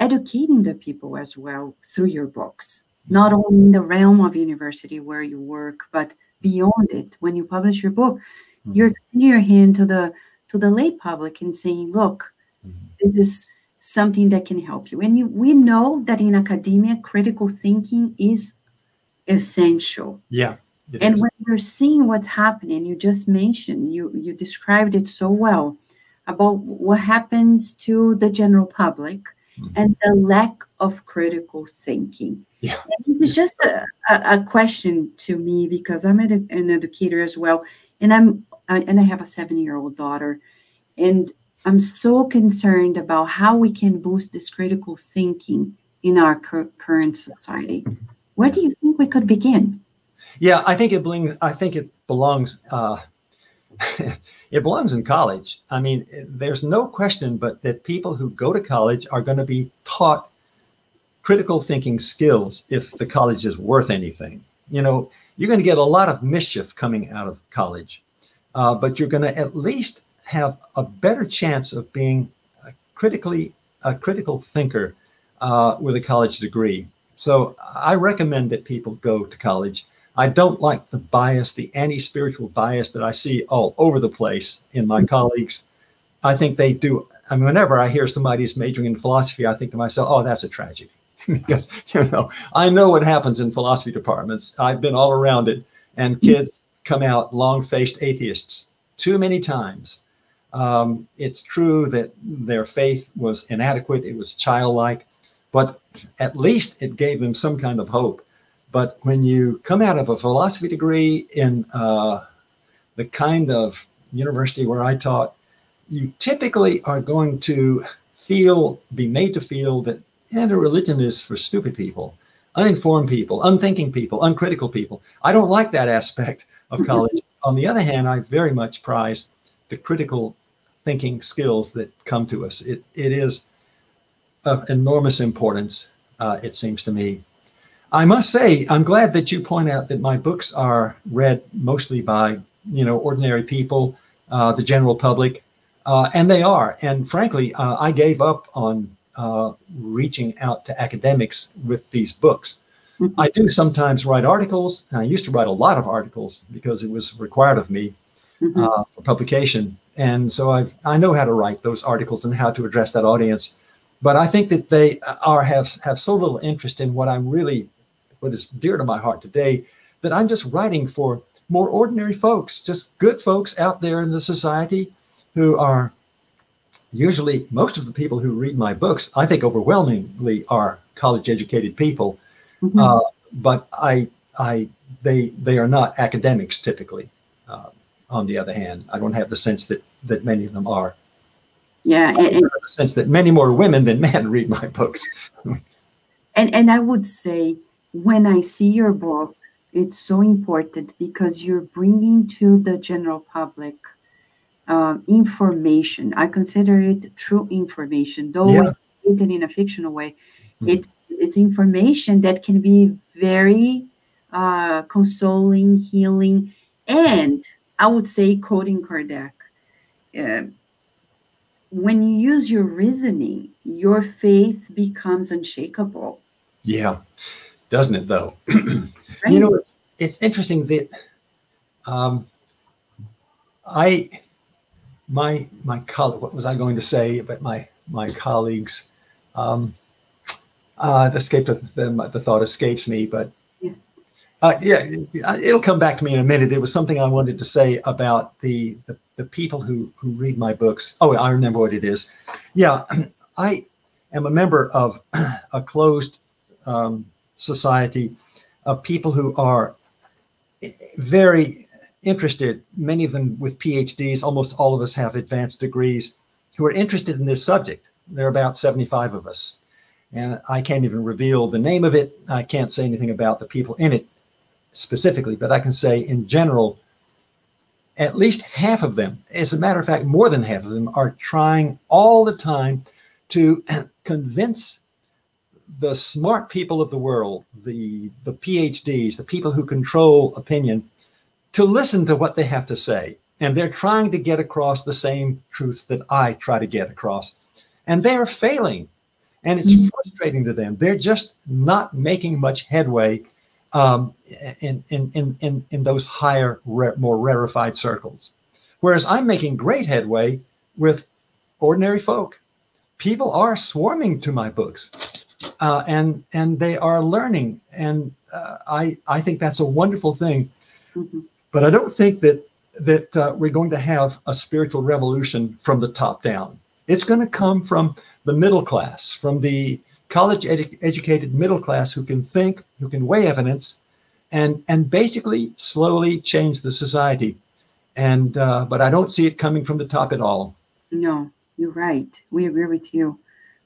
educating the people as well through your books, not only in the realm of university where you work, but beyond it. When you publish your book, mm-hmm. you're extending your hand to the to the lay public and saying, "Look, mm-hmm. this is something that can help you." And you, we know that in academia, critical thinking is essential. Yeah. And is. when you're seeing what's happening, you just mentioned you you described it so well about what happens to the general public mm-hmm. and the lack of critical thinking. Yeah. And this is just a, a, a, question to me because I'm an, an educator as well, and I'm I, and I have a seven year old daughter, and I'm so concerned about how we can boost this critical thinking in our cur- current society. Where do you think we could begin? Yeah, I think it belongs. I think it belongs. Uh, it belongs in college. I mean, there's no question but that people who go to college are going to be taught critical thinking skills if the college is worth anything. You know, you're going to get a lot of mischief coming out of college, uh, but you're going to at least have a better chance of being a critically a critical thinker uh, with a college degree. So I recommend that people go to college. I don't like the bias, the anti spiritual bias that I see all over the place in my colleagues. I think they do. I mean, whenever I hear somebody's majoring in philosophy, I think to myself, oh, that's a tragedy. because, you know, I know what happens in philosophy departments. I've been all around it, and kids come out long faced atheists too many times. Um, it's true that their faith was inadequate, it was childlike, but at least it gave them some kind of hope but when you come out of a philosophy degree in uh, the kind of university where I taught, you typically are going to feel, be made to feel that and a religion is for stupid people, uninformed people, unthinking people, uncritical people. I don't like that aspect of college. On the other hand, I very much prize the critical thinking skills that come to us. It, it is of enormous importance, uh, it seems to me, I must say, I'm glad that you point out that my books are read mostly by, you know, ordinary people, uh, the general public, uh, and they are. And frankly, uh, I gave up on uh, reaching out to academics with these books. Mm-hmm. I do sometimes write articles. And I used to write a lot of articles because it was required of me mm-hmm. Uh, for publication, and so I I know how to write those articles and how to address that audience. But I think that they are have have so little interest in what I'm really what is dear to my heart today, that I'm just writing for more ordinary folks, just good folks out there in the society who are usually most of the people who read my books, I think overwhelmingly are college educated people. Mm-hmm. Uh, but I, I, they, they are not academics typically. Uh, on the other hand, I don't have the sense that that many of them are. Yeah, and, and the sense that many more women than men read my books. and and I would say when I see your books, it's so important because you're bringing to the general public uh, information. I consider it true information, though yeah. it's written in a fictional way. Mm-hmm. It's it's information that can be very uh, consoling, healing, and I would say, quoting Kardec, uh, when you use your reasoning, your faith becomes unshakable. Yeah doesn't it? Though, you know, it's it's interesting that um, I my my colleague. What was I going to say? But my my colleagues. Um, uh, escaped the, the thought escapes me, but uh, yeah, it'll come back to me in a minute. It was something I wanted to say about the, the, the people who who read my books. Oh, I remember what it is. Yeah, I am a member of a closed um, society of people who are very interested, many of them with PhDs, almost all of us have advanced degrees, who are interested in this subject. There are about 75 of us. And I can't even reveal the name of it. I can't say anything about the people in it specifically, but I can say in general, at least half of them, as a matter of fact, more than half of them, are trying all the time to convince the smart people of the world, the the PhDs, the people who control opinion, to listen to what they have to say and they're trying to get across the same truth that I try to get across. And they're failing. And it's mm-hmm. frustrating to them. They're just not making much headway um, in, in, in, in, in those higher, more rarefied circles. Whereas I'm making great headway with ordinary folk. People are swarming to my books, uh, and and they are learning, and uh, I I think that's a wonderful thing. Mm-hmm. But I don't think that that uh, we're going to have a spiritual revolution from the top down. It's going to come from the middle class, from the college edu- educated middle class who can think, who can weigh evidence, and and basically slowly change the society. And uh, but I don't see it coming from the top at all. No, you're right. We agree with you.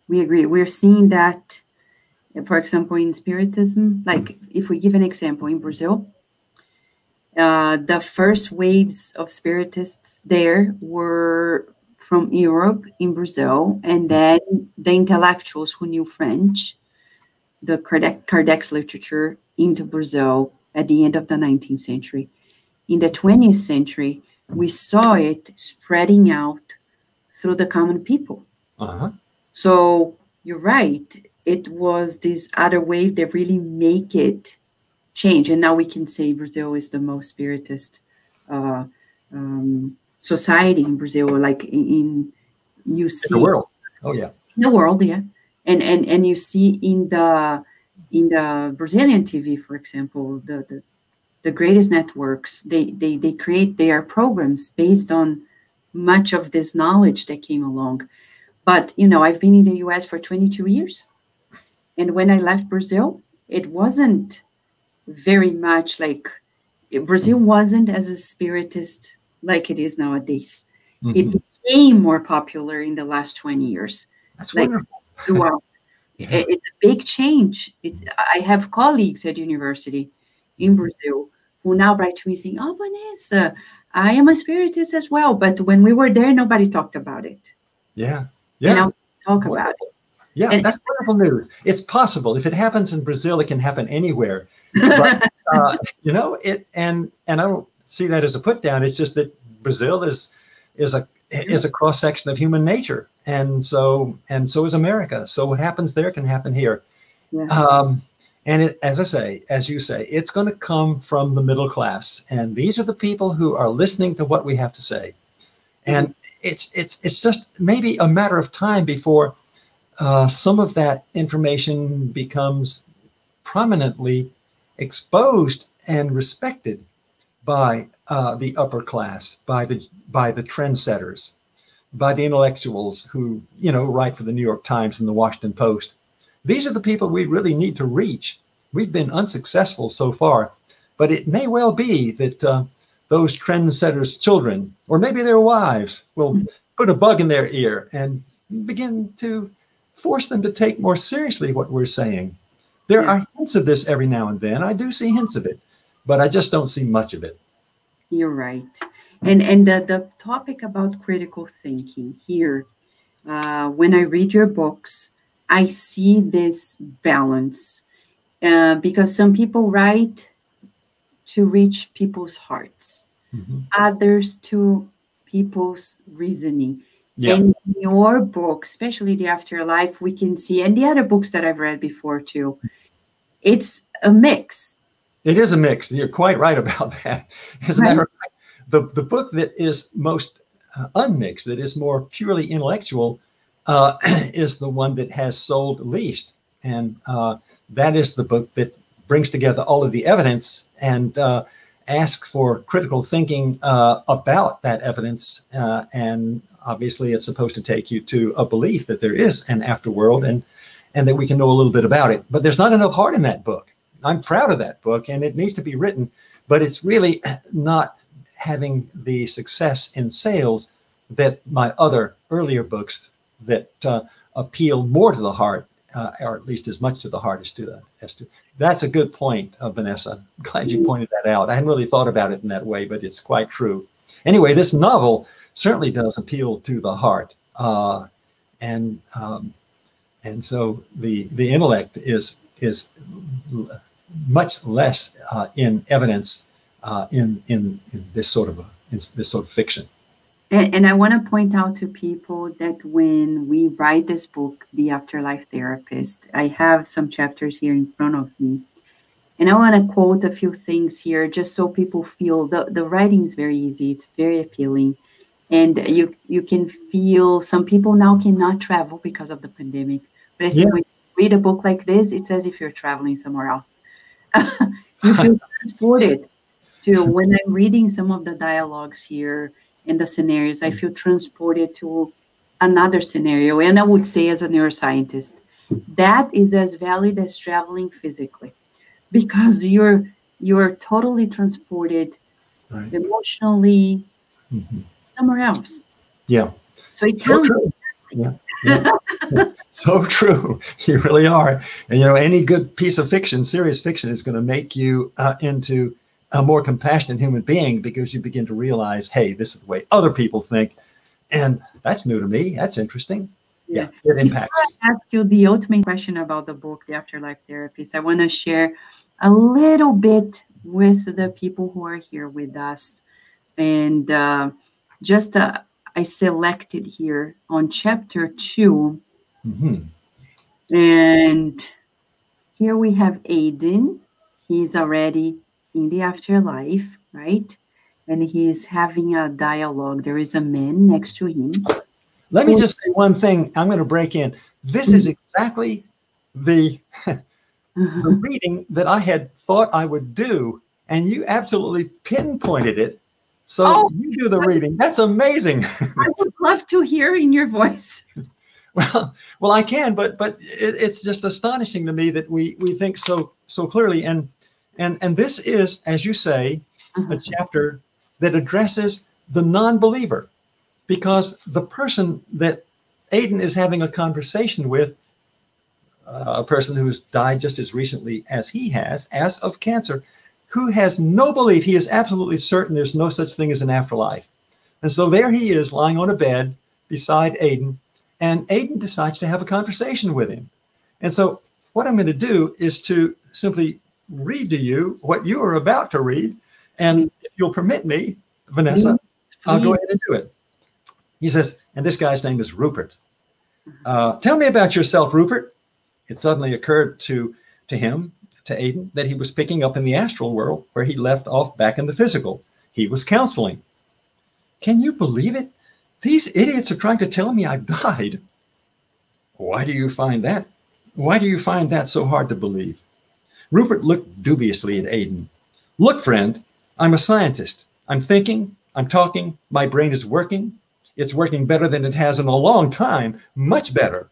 We agree. We're seeing that, for example, in Spiritism. Like if we give an example in Brazil, uh, the first waves of Spiritists there were from Europe in Brazil, and then the intellectuals who knew French, the Kardec, literature into Brazil at the end of the 19th century. In the 20th century, we saw it spreading out through the common people. Uh-huh. So you're right. It was this other wave that really make it change. And now we can say Brazil is the most spiritist uh, um, society in Brazil, like in, in you see in the world. Oh yeah, in the world, yeah, and and and you see in the in the Brazilian TV, for example, the the, the greatest networks they they they create their programs based on much of this knowledge that came along. But you know, I've been in the U.S. for 22 years, and when I left Brazil, it wasn't very much like Brazil wasn't as a spiritist like it is nowadays. Mm-hmm. It became more popular in the last 20 years. That's like, wonderful. Throughout. yeah. It's a big change. It's, I have colleagues at university in mm-hmm. Brazil who now write to me saying, Oh, Vanessa, I am a spiritist as well. But when we were there, nobody talked about it. Yeah. Yeah. Talk about it. Yeah, and, that's wonderful news. It's possible. If it happens in Brazil, it can happen anywhere. But, uh, you know, it and and I don't see that as a put down. It's just that Brazil is is a is a cross section of human nature, and so and so is America. So what happens there can happen here. Yeah. Um, and it, as I say, as you say, it's going to come from the middle class, and these are the people who are listening to what we have to say. And it's it's it's just maybe a matter of time before uh, some of that information becomes prominently exposed and respected by uh, the upper class, by the by the trendsetters, by the intellectuals who you know write for the New York Times and the Washington Post. These are the people we really need to reach. We've been unsuccessful so far, but it may well be that uh, those trendsetters' children, or maybe their wives, will put a bug in their ear and begin to force them to take more seriously what we're saying. There yeah. are hints of this every now and then. I do see hints of it but I just don't see much of it. You're right. And and the, the topic about critical thinking here, uh, when I read your books, I see this balance uh, because some people write to reach people's hearts, mm-hmm. others to people's reasoning. And in your book, especially the afterlife, we can see, and the other books that I've read before too, it's a mix it is a mix. You're quite right about that. As a matter of fact, the, the book that is most uh, unmixed, that is more purely intellectual, uh, is the one that has sold least. And uh, that is the book that brings together all of the evidence and uh, asks for critical thinking uh, about that evidence. Uh, and obviously, it's supposed to take you to a belief that there is an afterworld and, and that we can know a little bit about it. But there's not enough heart in that book. I'm proud of that book and it needs to be written, but it's really not having the success in sales that my other earlier books that uh, appeal more to the heart, uh, or at least as much to the heart as to the as to. That's a good point, uh, Vanessa. Glad you pointed that out. I hadn't really thought about it in that way, but it's quite true. Anyway, this novel certainly does appeal to the heart, uh, and um, and so the the intellect is is much less uh, in evidence uh, in, in, in this sort of a this sort of fiction. And, and I want to point out to people that when we write this book, The Afterlife Therapist, I have some chapters here in front of me. And I want to quote a few things here just so people feel the, the writing is very easy, it's very appealing. And you you can feel some people now cannot travel because of the pandemic. But I say yeah. when you read a book like this, it's as if you're traveling somewhere else. you feel transported to when I'm reading some of the dialogues here in the scenarios, I feel transported to another scenario. And I would say, as a neuroscientist, that is as valid as traveling physically because you're you're totally transported right. emotionally mm-hmm. Somewhere else. Yeah. So he counts. So yeah. yeah. so true. You really are. And you know, any good piece of fiction, serious fiction, is going to make you uh, into a more compassionate human being because you begin to realize, hey, this is the way other people think. And that's new to me. That's interesting. Yeah, yeah it impacts. I ask you the ultimate question about the book, The Afterlife Therapist. I want to share a little bit with the people who are here with us. And uh, just uh, I selected here on chapter 2 mm-hmm. And here we have Aiden. He's already in the afterlife, right? And he's having a dialogue. There is a man next to him. Let me just say one thing. I'm going to break in. This is exactly the, the reading that I had thought I would do, and you absolutely pinpointed it. So oh, you do the reading. That's amazing. I would love to hear in your voice. Well, well, I can, but but it, it's just astonishing to me that we we think so so clearly. And and, and this is, as you say, a mm-hmm. chapter that addresses the non believer because the person that Aiden is having a conversation with, uh, a person who has died just as recently as he has, as of cancer, who has no belief, he is absolutely certain there's no such thing as an afterlife. And so there he is lying on a bed beside Aiden, and Aiden decides to have a conversation with him. And so what I'm going to do is to simply read to you what you are about to read. And if you'll permit me, Vanessa, I'll go ahead and do it. He says, and this guy's name is Rupert. Uh, tell me about yourself, Rupert. It suddenly occurred to, to him, to Aiden, that he was picking up in the astral world where he left off back in the physical. He was counseling. Can you believe it? These idiots are trying to tell me I've died. Why do you find that? Why do you find that so hard to believe? Rupert looked dubiously at Aiden. Look, friend, I'm a scientist. I'm thinking, I'm talking, my brain is working. It's working better than it has in a long time, much better.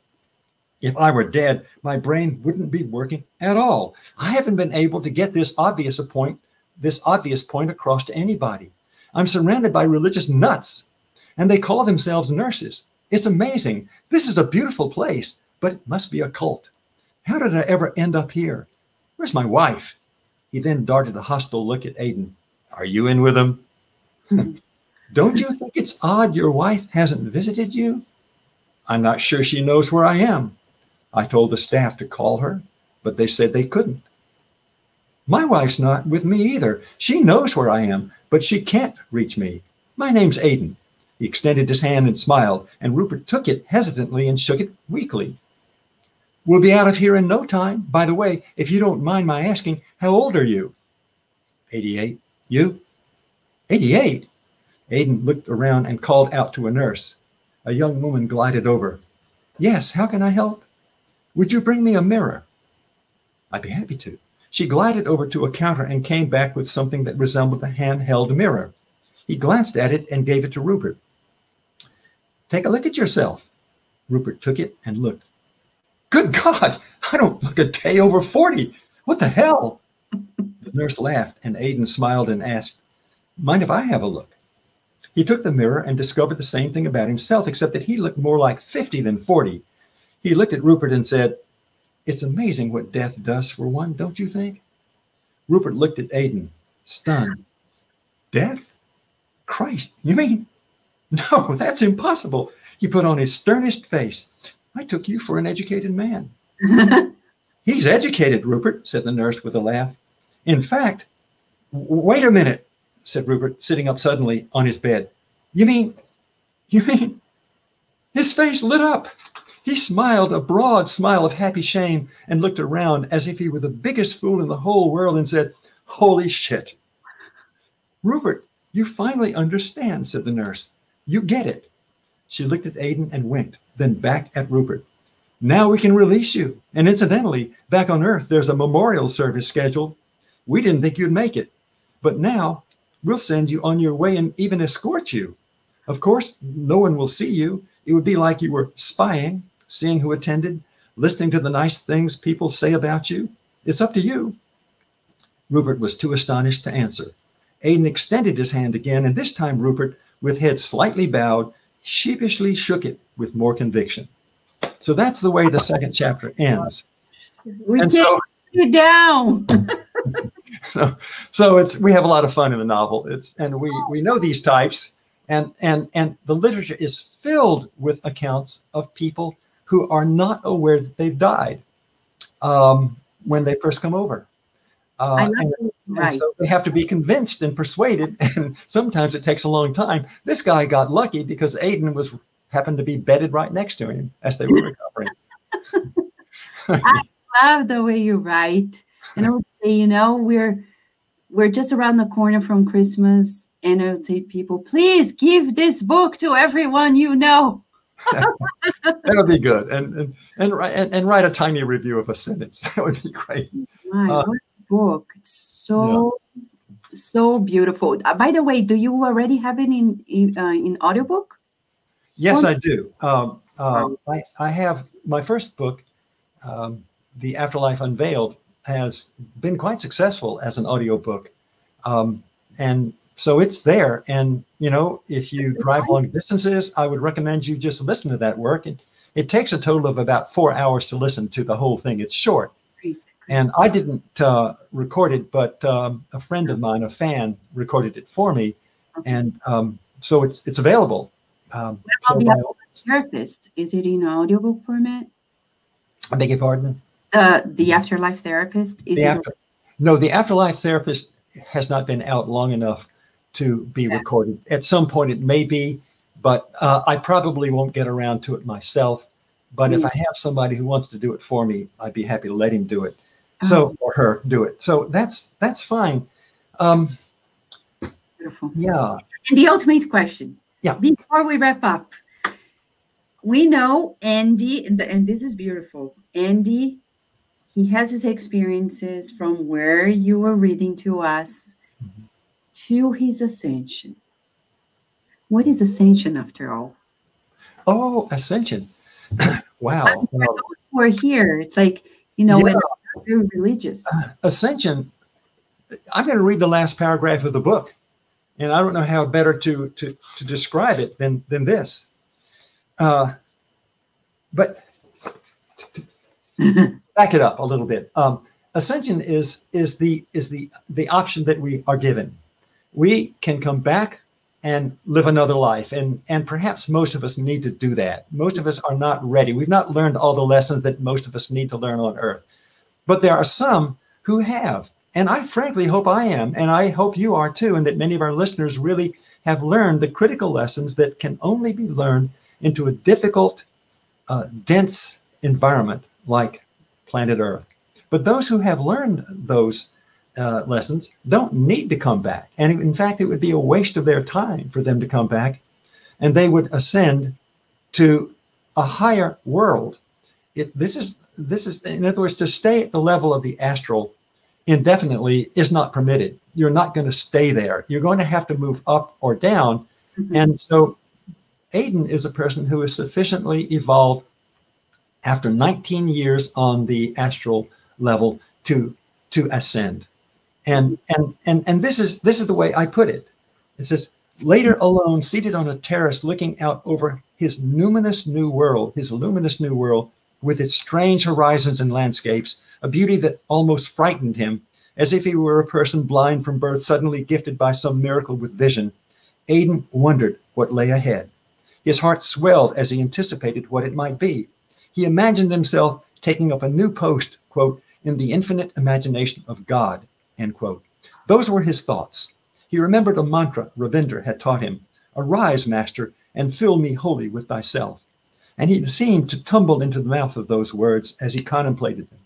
If I were dead, my brain wouldn't be working at all. I haven't been able to get this obvious point, this obvious point across to anybody. I'm surrounded by religious nuts, and they call themselves nurses. It's amazing. This is a beautiful place, but it must be a cult. How did I ever end up here? Where's my wife? He then darted a hostile look at Aiden. Are you in with him? Hmm. Don't you think it's odd your wife hasn't visited you? I'm not sure she knows where I am. I told the staff to call her, but they said they couldn't. My wife's not with me either. She knows where I am, but she can't reach me. My name's Aiden. He extended his hand and smiled, and Rupert took it hesitantly and shook it weakly. We'll be out of here in no time. By the way, if you don't mind my asking, how old are you? 88. You? 88. Aiden looked around and called out to a nurse. A young woman glided over. Yes, how can I help? Would you bring me a mirror? I'd be happy to. She glided over to a counter and came back with something that resembled a handheld mirror. He glanced at it and gave it to Rupert. Take a look at yourself. Rupert took it and looked. Good God, I don't look a day over 40. What the hell? The nurse laughed, and Aiden smiled and asked, Mind if I have a look? He took the mirror and discovered the same thing about himself, except that he looked more like 50 than 40. He looked at Rupert and said, It's amazing what death does for one, don't you think? Rupert looked at Aiden, stunned. Death? Christ, you mean? No, that's impossible. He put on his sternest face. I took you for an educated man. He's educated, Rupert, said the nurse with a laugh. In fact, wait a minute. said Rupert, sitting up suddenly on his bed. You mean, you mean, his face lit up. He smiled a broad smile of happy shame and looked around as if he were the biggest fool in the whole world and said, Holy shit. Rupert, you finally understand, said the nurse. You get it. She looked at Aidan and winked, then back at Rupert. Now we can release you. And incidentally, back on Earth, there's a memorial service scheduled. We didn't think you'd make it. But now we'll send you on your way and even escort you. Of course, no one will see you. It would be like you were spying, seeing who attended, listening to the nice things people say about you. It's up to you. Rupert was too astonished to answer. Aidan extended his hand again, and this time Rupert, with head slightly bowed, sheepishly shook it with more conviction. So that's the way the second chapter ends. We and take so, you down. so, so it's we have a lot of fun in the novel. It's and we we know these types, and and and the literature is filled with accounts of people who are not aware that they've died um, when they first come over. Uh, and, right. and so they have to be convinced and persuaded, and sometimes it takes a long time. This guy got lucky because Aidan was happened to be bedded right next to him as they were recovering. I love the way you write, and I would say, you know, we're we're just around the corner from Christmas, and I would say, people, please give this book to everyone you know. That'll be good, and and and, and and write a tiny review of a sentence. That would be great. My uh, book, it's so yeah. so beautiful. Uh, by the way, do you already have it in in, uh, in audiobook? Yes, I do. Um, um, I, I have my first book, um, The Afterlife Unveiled, has been quite successful as an audiobook. Um, and so it's there. And, you know, if you drive long distances, I would recommend you just listen to that work. It, it takes a total of about four hours to listen to the whole thing. It's short. And I didn't uh, record it, but um, a friend of mine, a fan, recorded it for me. And um, so it's, it's available. Um, so the therapist? Is it in audiobook format? I beg your pardon? Uh, the Afterlife Therapist? Is the after, no, the Afterlife Therapist has not been out long enough to be yeah. recorded. At some point, it may be, but uh, I probably won't get around to it myself. But mm. if I have somebody who wants to do it for me, I'd be happy to let him do it. Oh. So or her do it. So that's that's fine. Um, Beautiful. Yeah. And the ultimate question: yeah. Before we wrap up, we know Andy, and, the, and this is beautiful. Andy, he has his experiences from where you were reading to us. To his ascension. What is ascension after all? Oh, ascension. wow. we're here. It's like, you know, yeah. very religious. Uh, ascension. I'm going to read the last paragraph of the book and I don't know how better to to to describe it than than this. Uh, but back it up a little bit. Um, ascension is is the is the the option that we are given. We can come back and live another life, and and perhaps most of us need to do that. Most of us are not ready. We've not learned all the lessons that most of us need to learn on Earth, but there are some who have and I frankly hope I am, and I hope you are too, and that many of our listeners really have learned the critical lessons that can only be learned into a difficult, uh, dense environment like planet Earth. But those who have learned those uh, lessons don't need to come back. And in fact, it would be a waste of their time for them to come back, and they would ascend to a higher world. It, this is this is in other words to stay at the level of the astral indefinitely is not permitted. You're not going to stay there. You're going to have to move up or down. Mm-hmm. And so Aidan is a person who is sufficiently evolved after 19 years on the astral level to to ascend. And and and and this is this is the way I put it. It says later alone, seated on a terrace looking out over his numinous new world, his luminous new world, with its strange horizons and landscapes, a beauty that almost frightened him, as if he were a person blind from birth, suddenly gifted by some miracle with vision. Aidan wondered what lay ahead. His heart swelled as he anticipated what it might be. He imagined himself taking up a new post, quote, in the infinite imagination of God, end quote. Those were his thoughts. He remembered a mantra Ravinder had taught him Arise, Master, and fill me wholly with thyself. And he seemed to tumble into the mouth of those words as he contemplated them.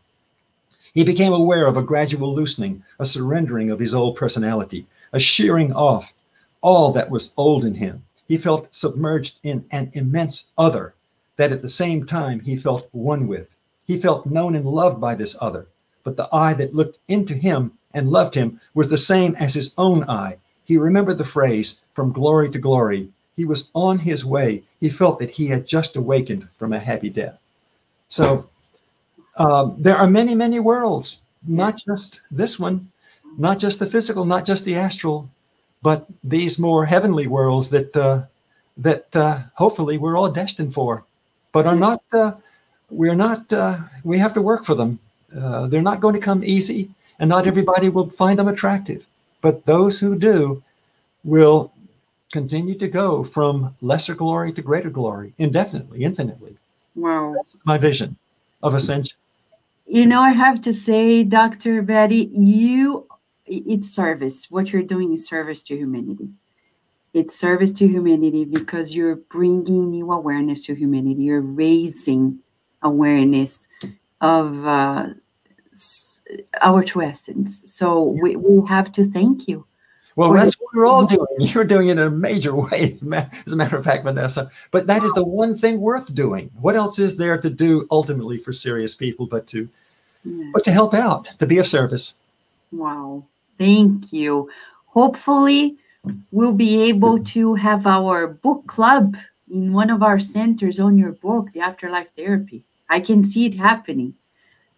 He became aware of a gradual loosening, a surrendering of his old personality, a shearing off all that was old in him. He felt submerged in an immense other that at the same time he felt one with. He felt known and loved by this other, but the eye that looked into him and loved him was the same as his own eye. He remembered the phrase, from glory to glory. He was on his way. He felt that he had just awakened from a happy death. So um, there are many, many worlds, not just this one, not just the physical, not just the astral, but these more heavenly worlds that uh, that uh, hopefully we're all destined for, but are not. Uh, we're not. Uh, we have to work for them. Uh, they're not going to come easy and not everybody will find them attractive. But those who do will continue to go from lesser glory to greater glory indefinitely, infinitely. Wow. That's my vision of ascension. You know, I have to say, Dr. Betty, you, it's service. What you're doing is service to humanity. It's service to humanity because you're bringing new awareness to humanity. You're raising awareness of uh, our true essence. So we, we have to thank you. Well, that's what we're all doing. You're doing it in a major way, as a matter of fact, Vanessa. But that is the oh. one thing worth doing. What else is there to do ultimately for serious people but to yeah. but to help out, to be of service? Wow. Thank you. Hopefully we'll be able to have our book club in one of our centers on your book, the Afterlife Therapy. I can see it happening.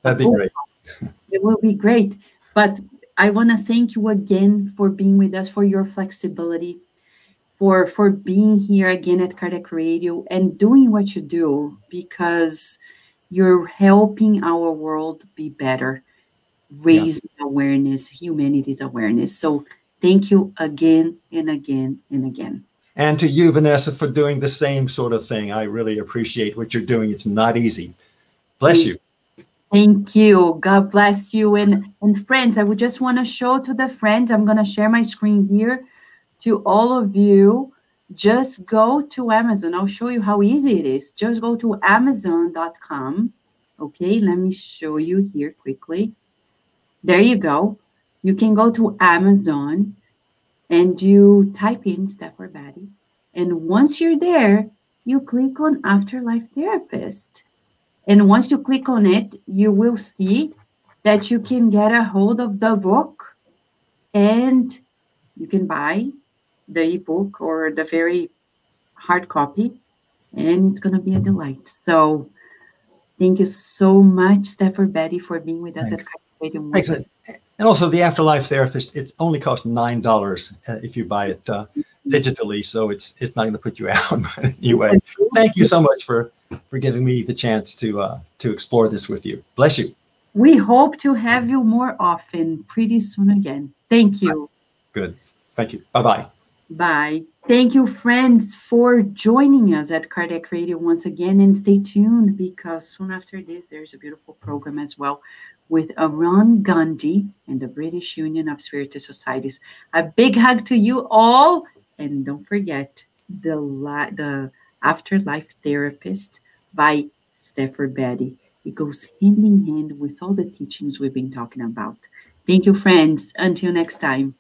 That'd be great. It will be great. But I want to thank you again for being with us, for your flexibility, for for being here again at Kardec Radio and doing what you do because you're helping our world be better, raising yeah. awareness, humanity's awareness. So thank you again and again and again. And to you, Vanessa, for doing the same sort of thing. I really appreciate what you're doing. It's not easy. Bless you. Thank you. God bless you. And, and friends, I would just want to show to the friends, I'm going to share my screen here to all of you. Just go to Amazon. I'll show you how easy it is. Just go to amazon.com. Okay, let me show you here quickly. There you go. You can go to Amazon and you type in Stafford Betty. And once you're there, you click on Afterlife Therapist and once you click on it, you will see that you can get a hold of the book and you can buy the ebook or the very hard copy, and it's going to be a delight. So, thank you so much, Stafford Betty, for being with us Thanks. at Radio Thanks. And also, the Afterlife Therapist, it only costs $9 uh, if you buy it uh, digitally. So, it's, it's not going to put you out. Anyway, thank you so much for for giving me the chance to uh, to explore this with you. Bless you. We hope to have you more often pretty soon again. Thank you. Good. Thank you. Bye bye. Bye. Thank you, friends, for joining us at Kardec Radio once again. And stay tuned because soon after this, there's a beautiful program as well with Arun Gandhi and the British Union of Spiritist Societies. A big hug to you all. And don't forget the, the Afterlife Therapist by Stafford Betty. It goes hand in hand with all the teachings we've been talking about. Thank you, friends. Until next time.